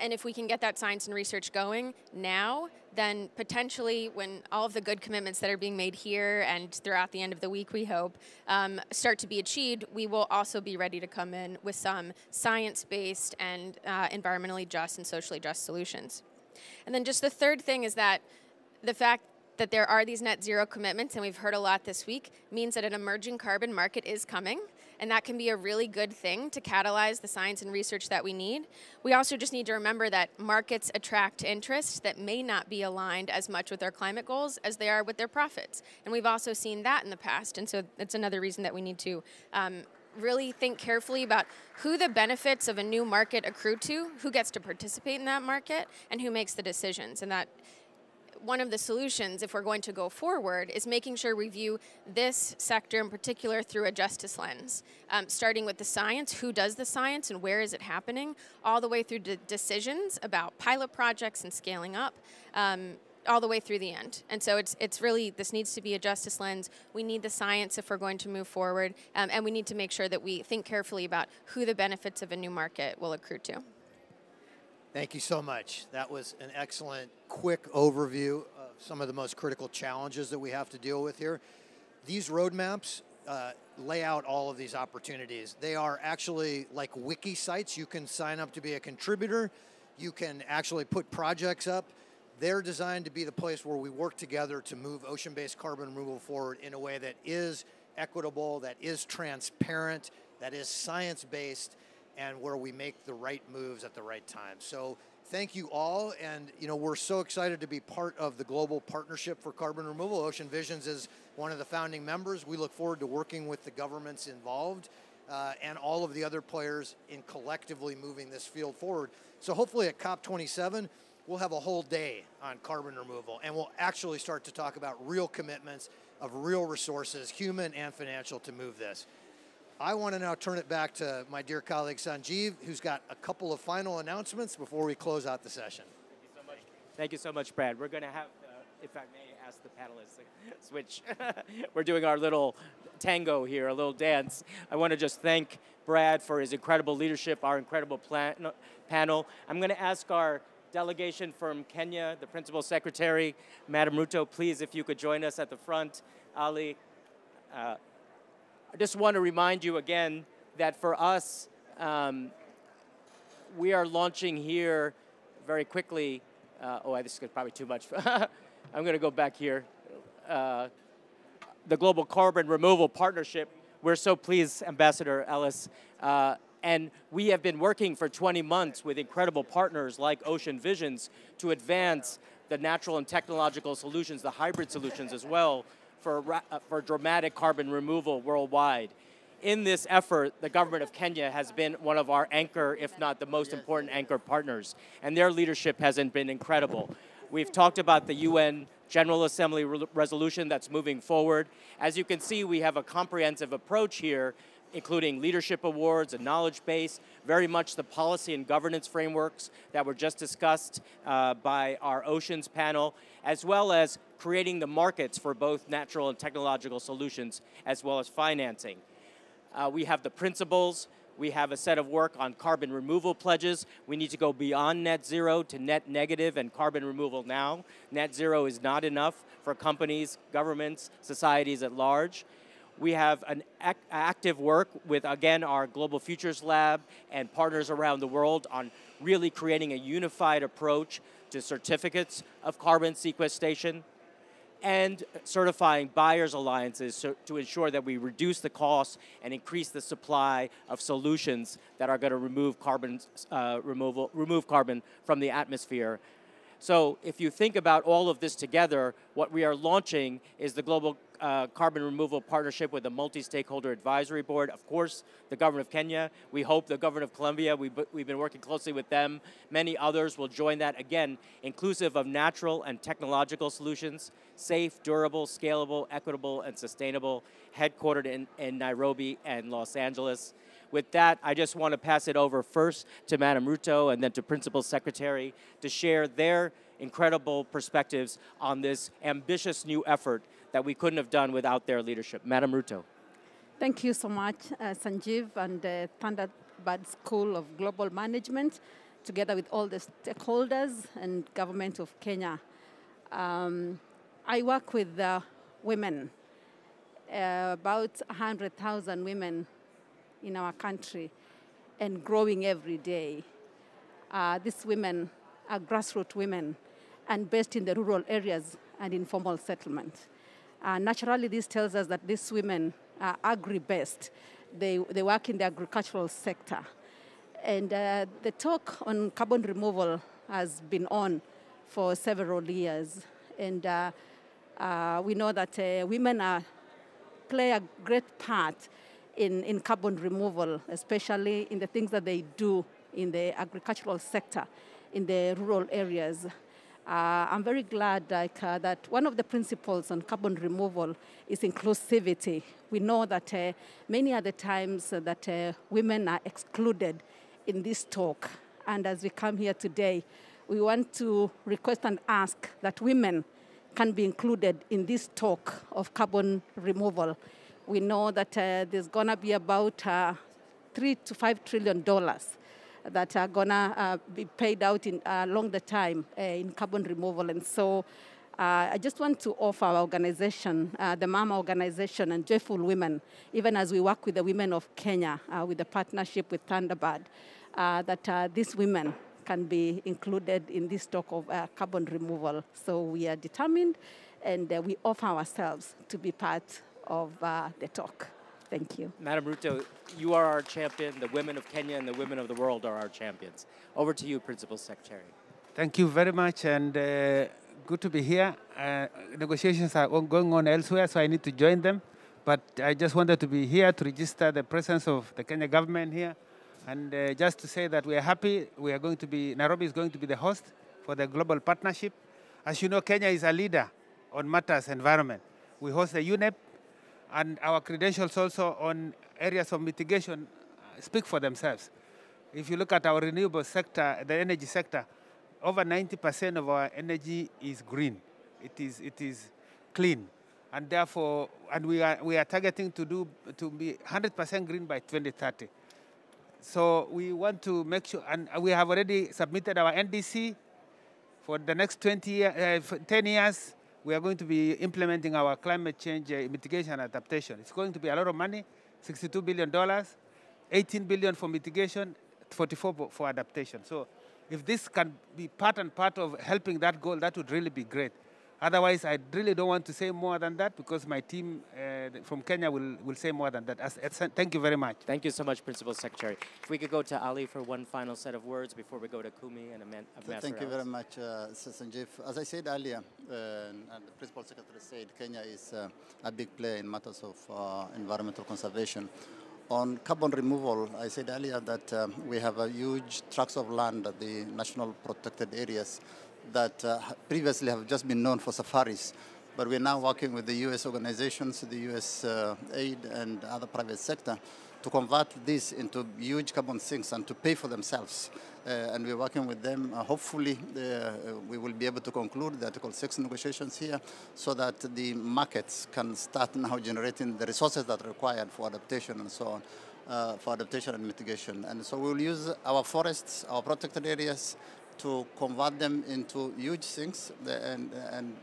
and if we can get that science and research going now, then potentially when all of the good commitments that are being made here and throughout the end of the week, we hope, um, start to be achieved, we will also be ready to come in with some science based and uh, environmentally just and socially just solutions. And then just the third thing is that the fact that there are these net zero commitments, and we've heard a lot this week, means that an emerging carbon market is coming. And that can be a really good thing to catalyze the science and research that we need. We also just need to remember that markets attract interest that may not be aligned as much with their climate goals as they are with their profits. And we've also seen that in the past. And so that's another reason that we need to um, really think carefully about who the benefits of a new market accrue to, who gets to participate in that market, and who makes the decisions. And that one of the solutions, if we're going to go forward, is making sure we view this sector in particular through a justice lens, um, starting with the science, who does the science and where is it happening, all the way through to decisions about pilot projects and scaling up. Um, all the way through the end. And so it's it's really this needs to be a justice lens. We need the science if we're going to move forward, um, and we need to make sure that we think carefully about who the benefits of a new market will accrue to. Thank you so much. That was an excellent, quick overview of some of the most critical challenges that we have to deal with here. These roadmaps uh, lay out all of these opportunities. They are actually like wiki sites. You can sign up to be a contributor. You can actually put projects up. They're designed to be the place where we work together to move ocean based carbon removal forward in a way that is equitable, that is transparent, that is science based, and where we make the right moves at the right time. So thank you all. And, you know, we're so excited to be part of the Global Partnership for Carbon Removal. Ocean Visions is one of the founding members. We look forward to working with the governments involved uh, and all of the other players in collectively moving this field forward. So hopefully at COP27, we'll have a whole day on carbon removal and we'll actually start to talk about real commitments of real resources, human and financial, to move this. I want to now turn it back to my dear colleague Sanjeev, who's got a couple of final announcements before we close out the session. Thank you so much, Thank you so much Brad. We're going to have, uh, if I may ask the panelists to switch. We're doing our little tango here, a little dance. I want to just thank Brad for his incredible leadership, our incredible plan, panel. I'm going to ask our delegation from Kenya, the Principal Secretary, Madam Ruto, please, if you could join us at the front. Ali, uh, I just want to remind you again that for us, um, we are launching here very quickly. Uh, oh, this is probably too much. I'm going to go back here. Uh, the Global Carbon Removal Partnership. We're so pleased, Ambassador Ellis. Uh, and we have been working for 20 months with incredible partners like Ocean Visions to advance the natural and technological solutions, the hybrid solutions as well, for, uh, for dramatic carbon removal worldwide. In this effort, the government of Kenya has been one of our anchor, if not the most important anchor partners, and their leadership hasn't been incredible. We've talked about the UN General Assembly re resolution that's moving forward. As you can see, we have a comprehensive approach here including leadership awards, a knowledge base, very much the policy and governance frameworks that were just discussed uh, by our oceans panel, as well as creating the markets for both natural and technological solutions, as well as financing. Uh, we have the principles. We have a set of work on carbon removal pledges. We need to go beyond net zero to net negative and carbon removal now. Net zero is not enough for companies, governments, societies at large. We have an ac active work with, again, our Global Futures Lab and partners around the world on really creating a unified approach to certificates of carbon sequestration and certifying buyers alliances so, to ensure that we reduce the cost and increase the supply of solutions that are going to remove carbon uh, removal, remove carbon from the atmosphere. So if you think about all of this together, what we are launching is the Global uh, Carbon Removal Partnership with a multi-stakeholder advisory board. Of course, the government of Kenya. We hope the government of Colombia, we, we've been working closely with them. Many others will join that, again, inclusive of natural and technological solutions, safe, durable, scalable, equitable, and sustainable, headquartered in, in Nairobi and Los Angeles. With that, I just want to pass it over first to Madam Ruto and then to Principal Secretary to share their incredible perspectives on this ambitious new effort that we couldn't have done without their leadership. Madam Ruto. Thank you so much, uh, Sanjeev and the Thunderbird School of Global Management, together with all the stakeholders and government of Kenya. Um, I work with uh, women, uh, about 100,000 women in our country and growing every day. Uh, these women are grassroots women and based in the rural areas and informal settlement. Uh, naturally, this tells us that these women are agri-based. They, they work in the agricultural sector. And uh, the talk on carbon removal has been on for several years. And uh, uh we know that uh, women are, play a great part in, in carbon removal, especially in the things that they do in the agricultural sector, in the rural areas. Uh, I'm very glad like, uh, that one of the principles on carbon removal is inclusivity. We know that uh, many other times that uh, women are excluded in this talk. And as we come here today, we want to request and ask that women can be included in this talk of carbon removal we know that uh, there's going to be about uh, three to five trillion dollars that are going to uh, be paid out in uh, along the time uh, in carbon removal. And so uh, I just want to offer our organization, the MAMA organization and Joyful Women, even as we work with the women of Kenya with the partnership with Thunderbird, that these women can be included in this talk of carbon removal. So we are determined and we offer ourselves to be part of uh, the talk. Thank you. Madam Ruto, you are our champion. The women of Kenya and the women of the world are our champions. Over to you, Principal Secretary. Thank you very much, and uh, good to be here. Uh, negotiations are going on elsewhere, so I need to join them. But I just wanted to be here to register the presence of the Kenya government here, and uh, just to say that we are happy. We are going to be Nairobi is going to be the host for the global partnership. As you know, Kenya is a leader on matters environment. We host the UNEP, and our credentials also on areas of mitigation uh, speak for themselves. If you look at our renewable sector, the energy sector, over 90% of our energy is green. It is, it is clean. And therefore, and we are, we are targeting to, do, to be 100% green by 2030. So we want to make sure, and we have already submitted our NDC for the next 20 year, uh, 10 years we are going to be implementing our climate change uh, mitigation and adaptation. It's going to be a lot of money, $62 billion, 18 billion for mitigation, 44 for adaptation. So if this can be part and part of helping that goal, that would really be great. Otherwise, I really don't want to say more than that because my team uh, from Kenya will, will say more than that. As, as, thank you very much. Thank you so much, Principal Secretary. If we could go to Ali for one final set of words before we go to Kumi and Ambassador Thank you very much, uh, Sanjeev. As I said earlier, uh, and the Principal Secretary said, Kenya is uh, a big player in matters of uh, environmental conservation. On carbon removal, I said earlier that um, we have a huge tracts of land at the national protected areas that uh, previously have just been known for safaris. But we're now working with the U.S. organizations, the U.S. Uh, aid and other private sector to convert this into huge carbon sinks and to pay for themselves. Uh, and we're working with them. Uh, hopefully, uh, we will be able to conclude the Article 6 negotiations here so that the markets can start now generating the resources that are required for adaptation and so on, uh, for adaptation and mitigation. And so we'll use our forests, our protected areas, to convert them into huge things and, and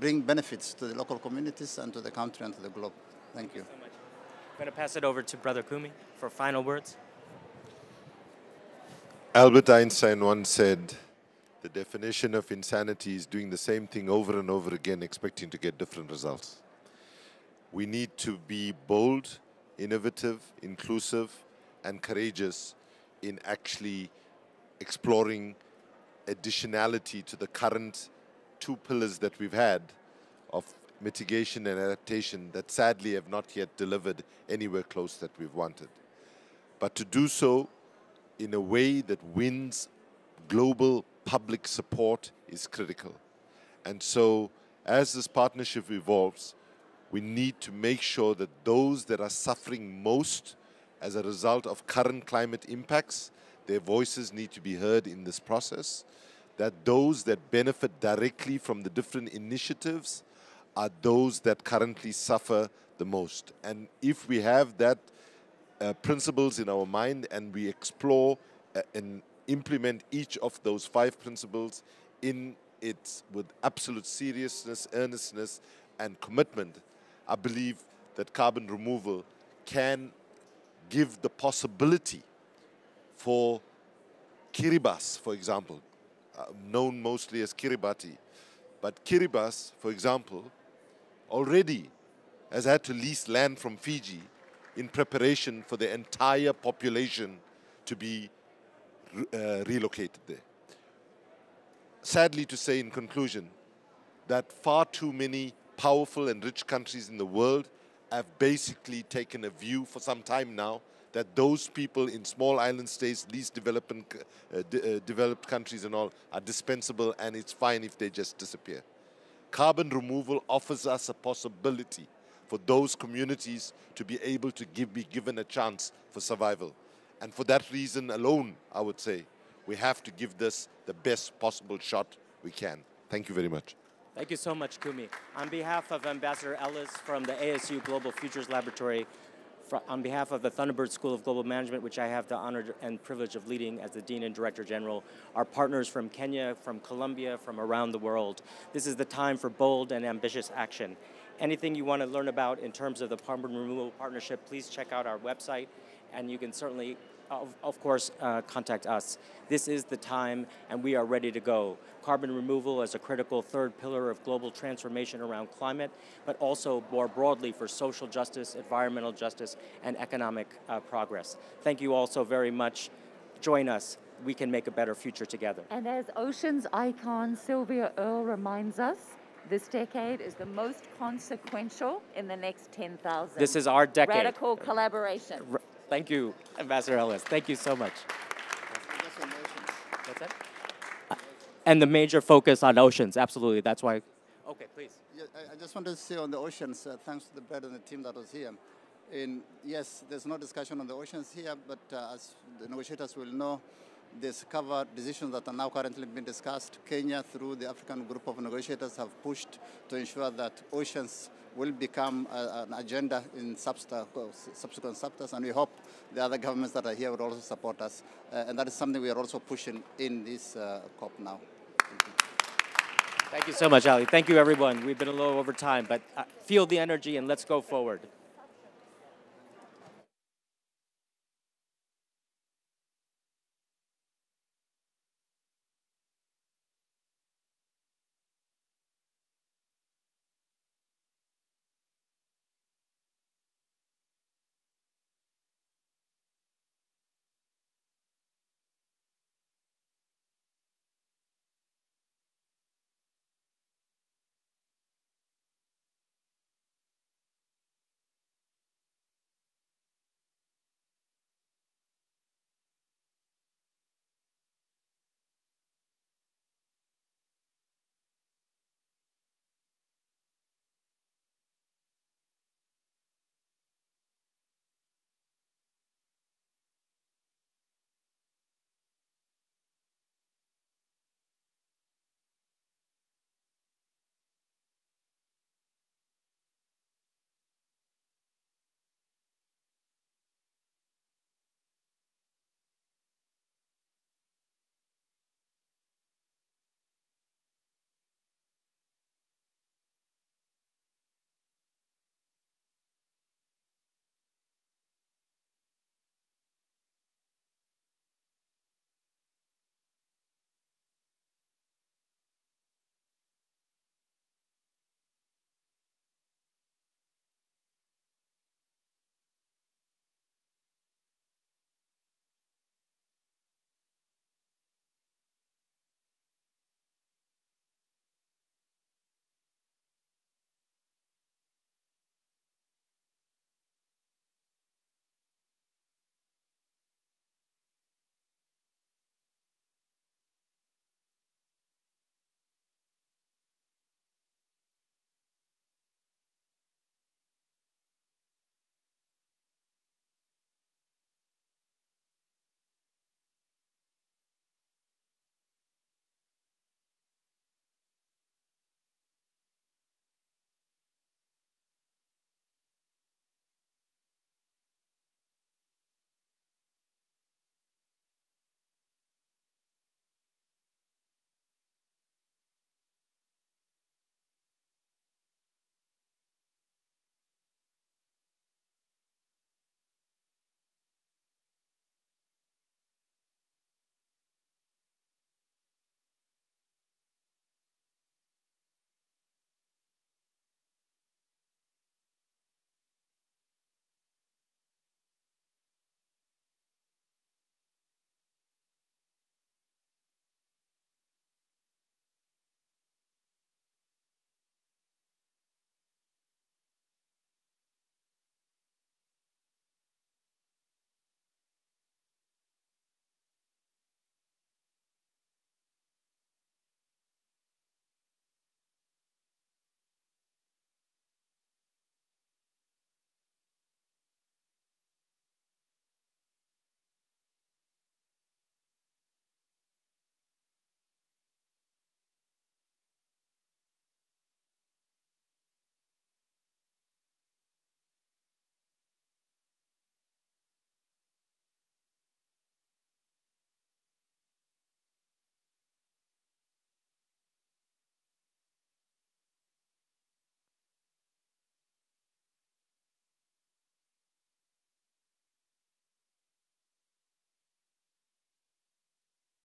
bring benefits to the local communities and to the country and to the globe. Thank you. So I'm going to pass it over to Brother Kumi for final words. Albert Einstein once said, the definition of insanity is doing the same thing over and over again, expecting to get different results. We need to be bold, innovative, inclusive, and courageous in actually exploring additionality to the current two pillars that we've had of mitigation and adaptation that sadly have not yet delivered anywhere close that we've wanted. But to do so in a way that wins global public support is critical. And so as this partnership evolves, we need to make sure that those that are suffering most as a result of current climate impacts their voices need to be heard in this process. That those that benefit directly from the different initiatives are those that currently suffer the most. And if we have that uh, principles in our mind and we explore uh, and implement each of those five principles in it with absolute seriousness, earnestness, and commitment, I believe that carbon removal can give the possibility for Kiribati, for example, uh, known mostly as Kiribati. But Kiribati, for example, already has had to lease land from Fiji in preparation for the entire population to be uh, relocated there. Sadly to say in conclusion, that far too many powerful and rich countries in the world have basically taken a view for some time now that those people in small island states, least developed, uh, uh, developed countries and all, are dispensable and it's fine if they just disappear. Carbon removal offers us a possibility for those communities to be able to give, be given a chance for survival. And for that reason alone, I would say, we have to give this the best possible shot we can. Thank you very much. Thank you so much, Kumi. On behalf of Ambassador Ellis from the ASU Global Futures Laboratory, on behalf of the Thunderbird School of Global Management, which I have the honor and privilege of leading as the Dean and Director General, our partners from Kenya, from Colombia, from around the world. This is the time for bold and ambitious action. anything you want to learn about in terms of the carbon removal partnership, please check out our website, and you can certainly, of, of course, uh, contact us. This is the time, and we are ready to go. Carbon removal is a critical third pillar of global transformation around climate, but also more broadly for social justice, environmental justice, and economic uh, progress. Thank you all so very much. Join us. We can make a better future together. And as Ocean's icon Sylvia Earle reminds us, this decade is the most consequential in the next 10,000. This is our decade. Radical collaboration. R- Thank you, Ambassador Ellis. Thank you so much. What's that? And the major focus on oceans, absolutely. That's why. Okay, please. Yeah, I, I just wanted to say on the oceans, uh, thanks to the Brad and the team that was here. In, yes, there's no discussion on the oceans here, but uh, as the negotiators will know, covered decisions that are now currently being discussed. Kenya, through the African group of negotiators, have pushed to ensure that oceans will become uh, an agenda in subsequent chapters, and we hope the other governments that are here will also support us. Uh, and that is something we are also pushing in this uh, COP now. Thank you so much, Ali. Thank you, everyone. We've been a little over time, but uh, feel the energy and let's go forward.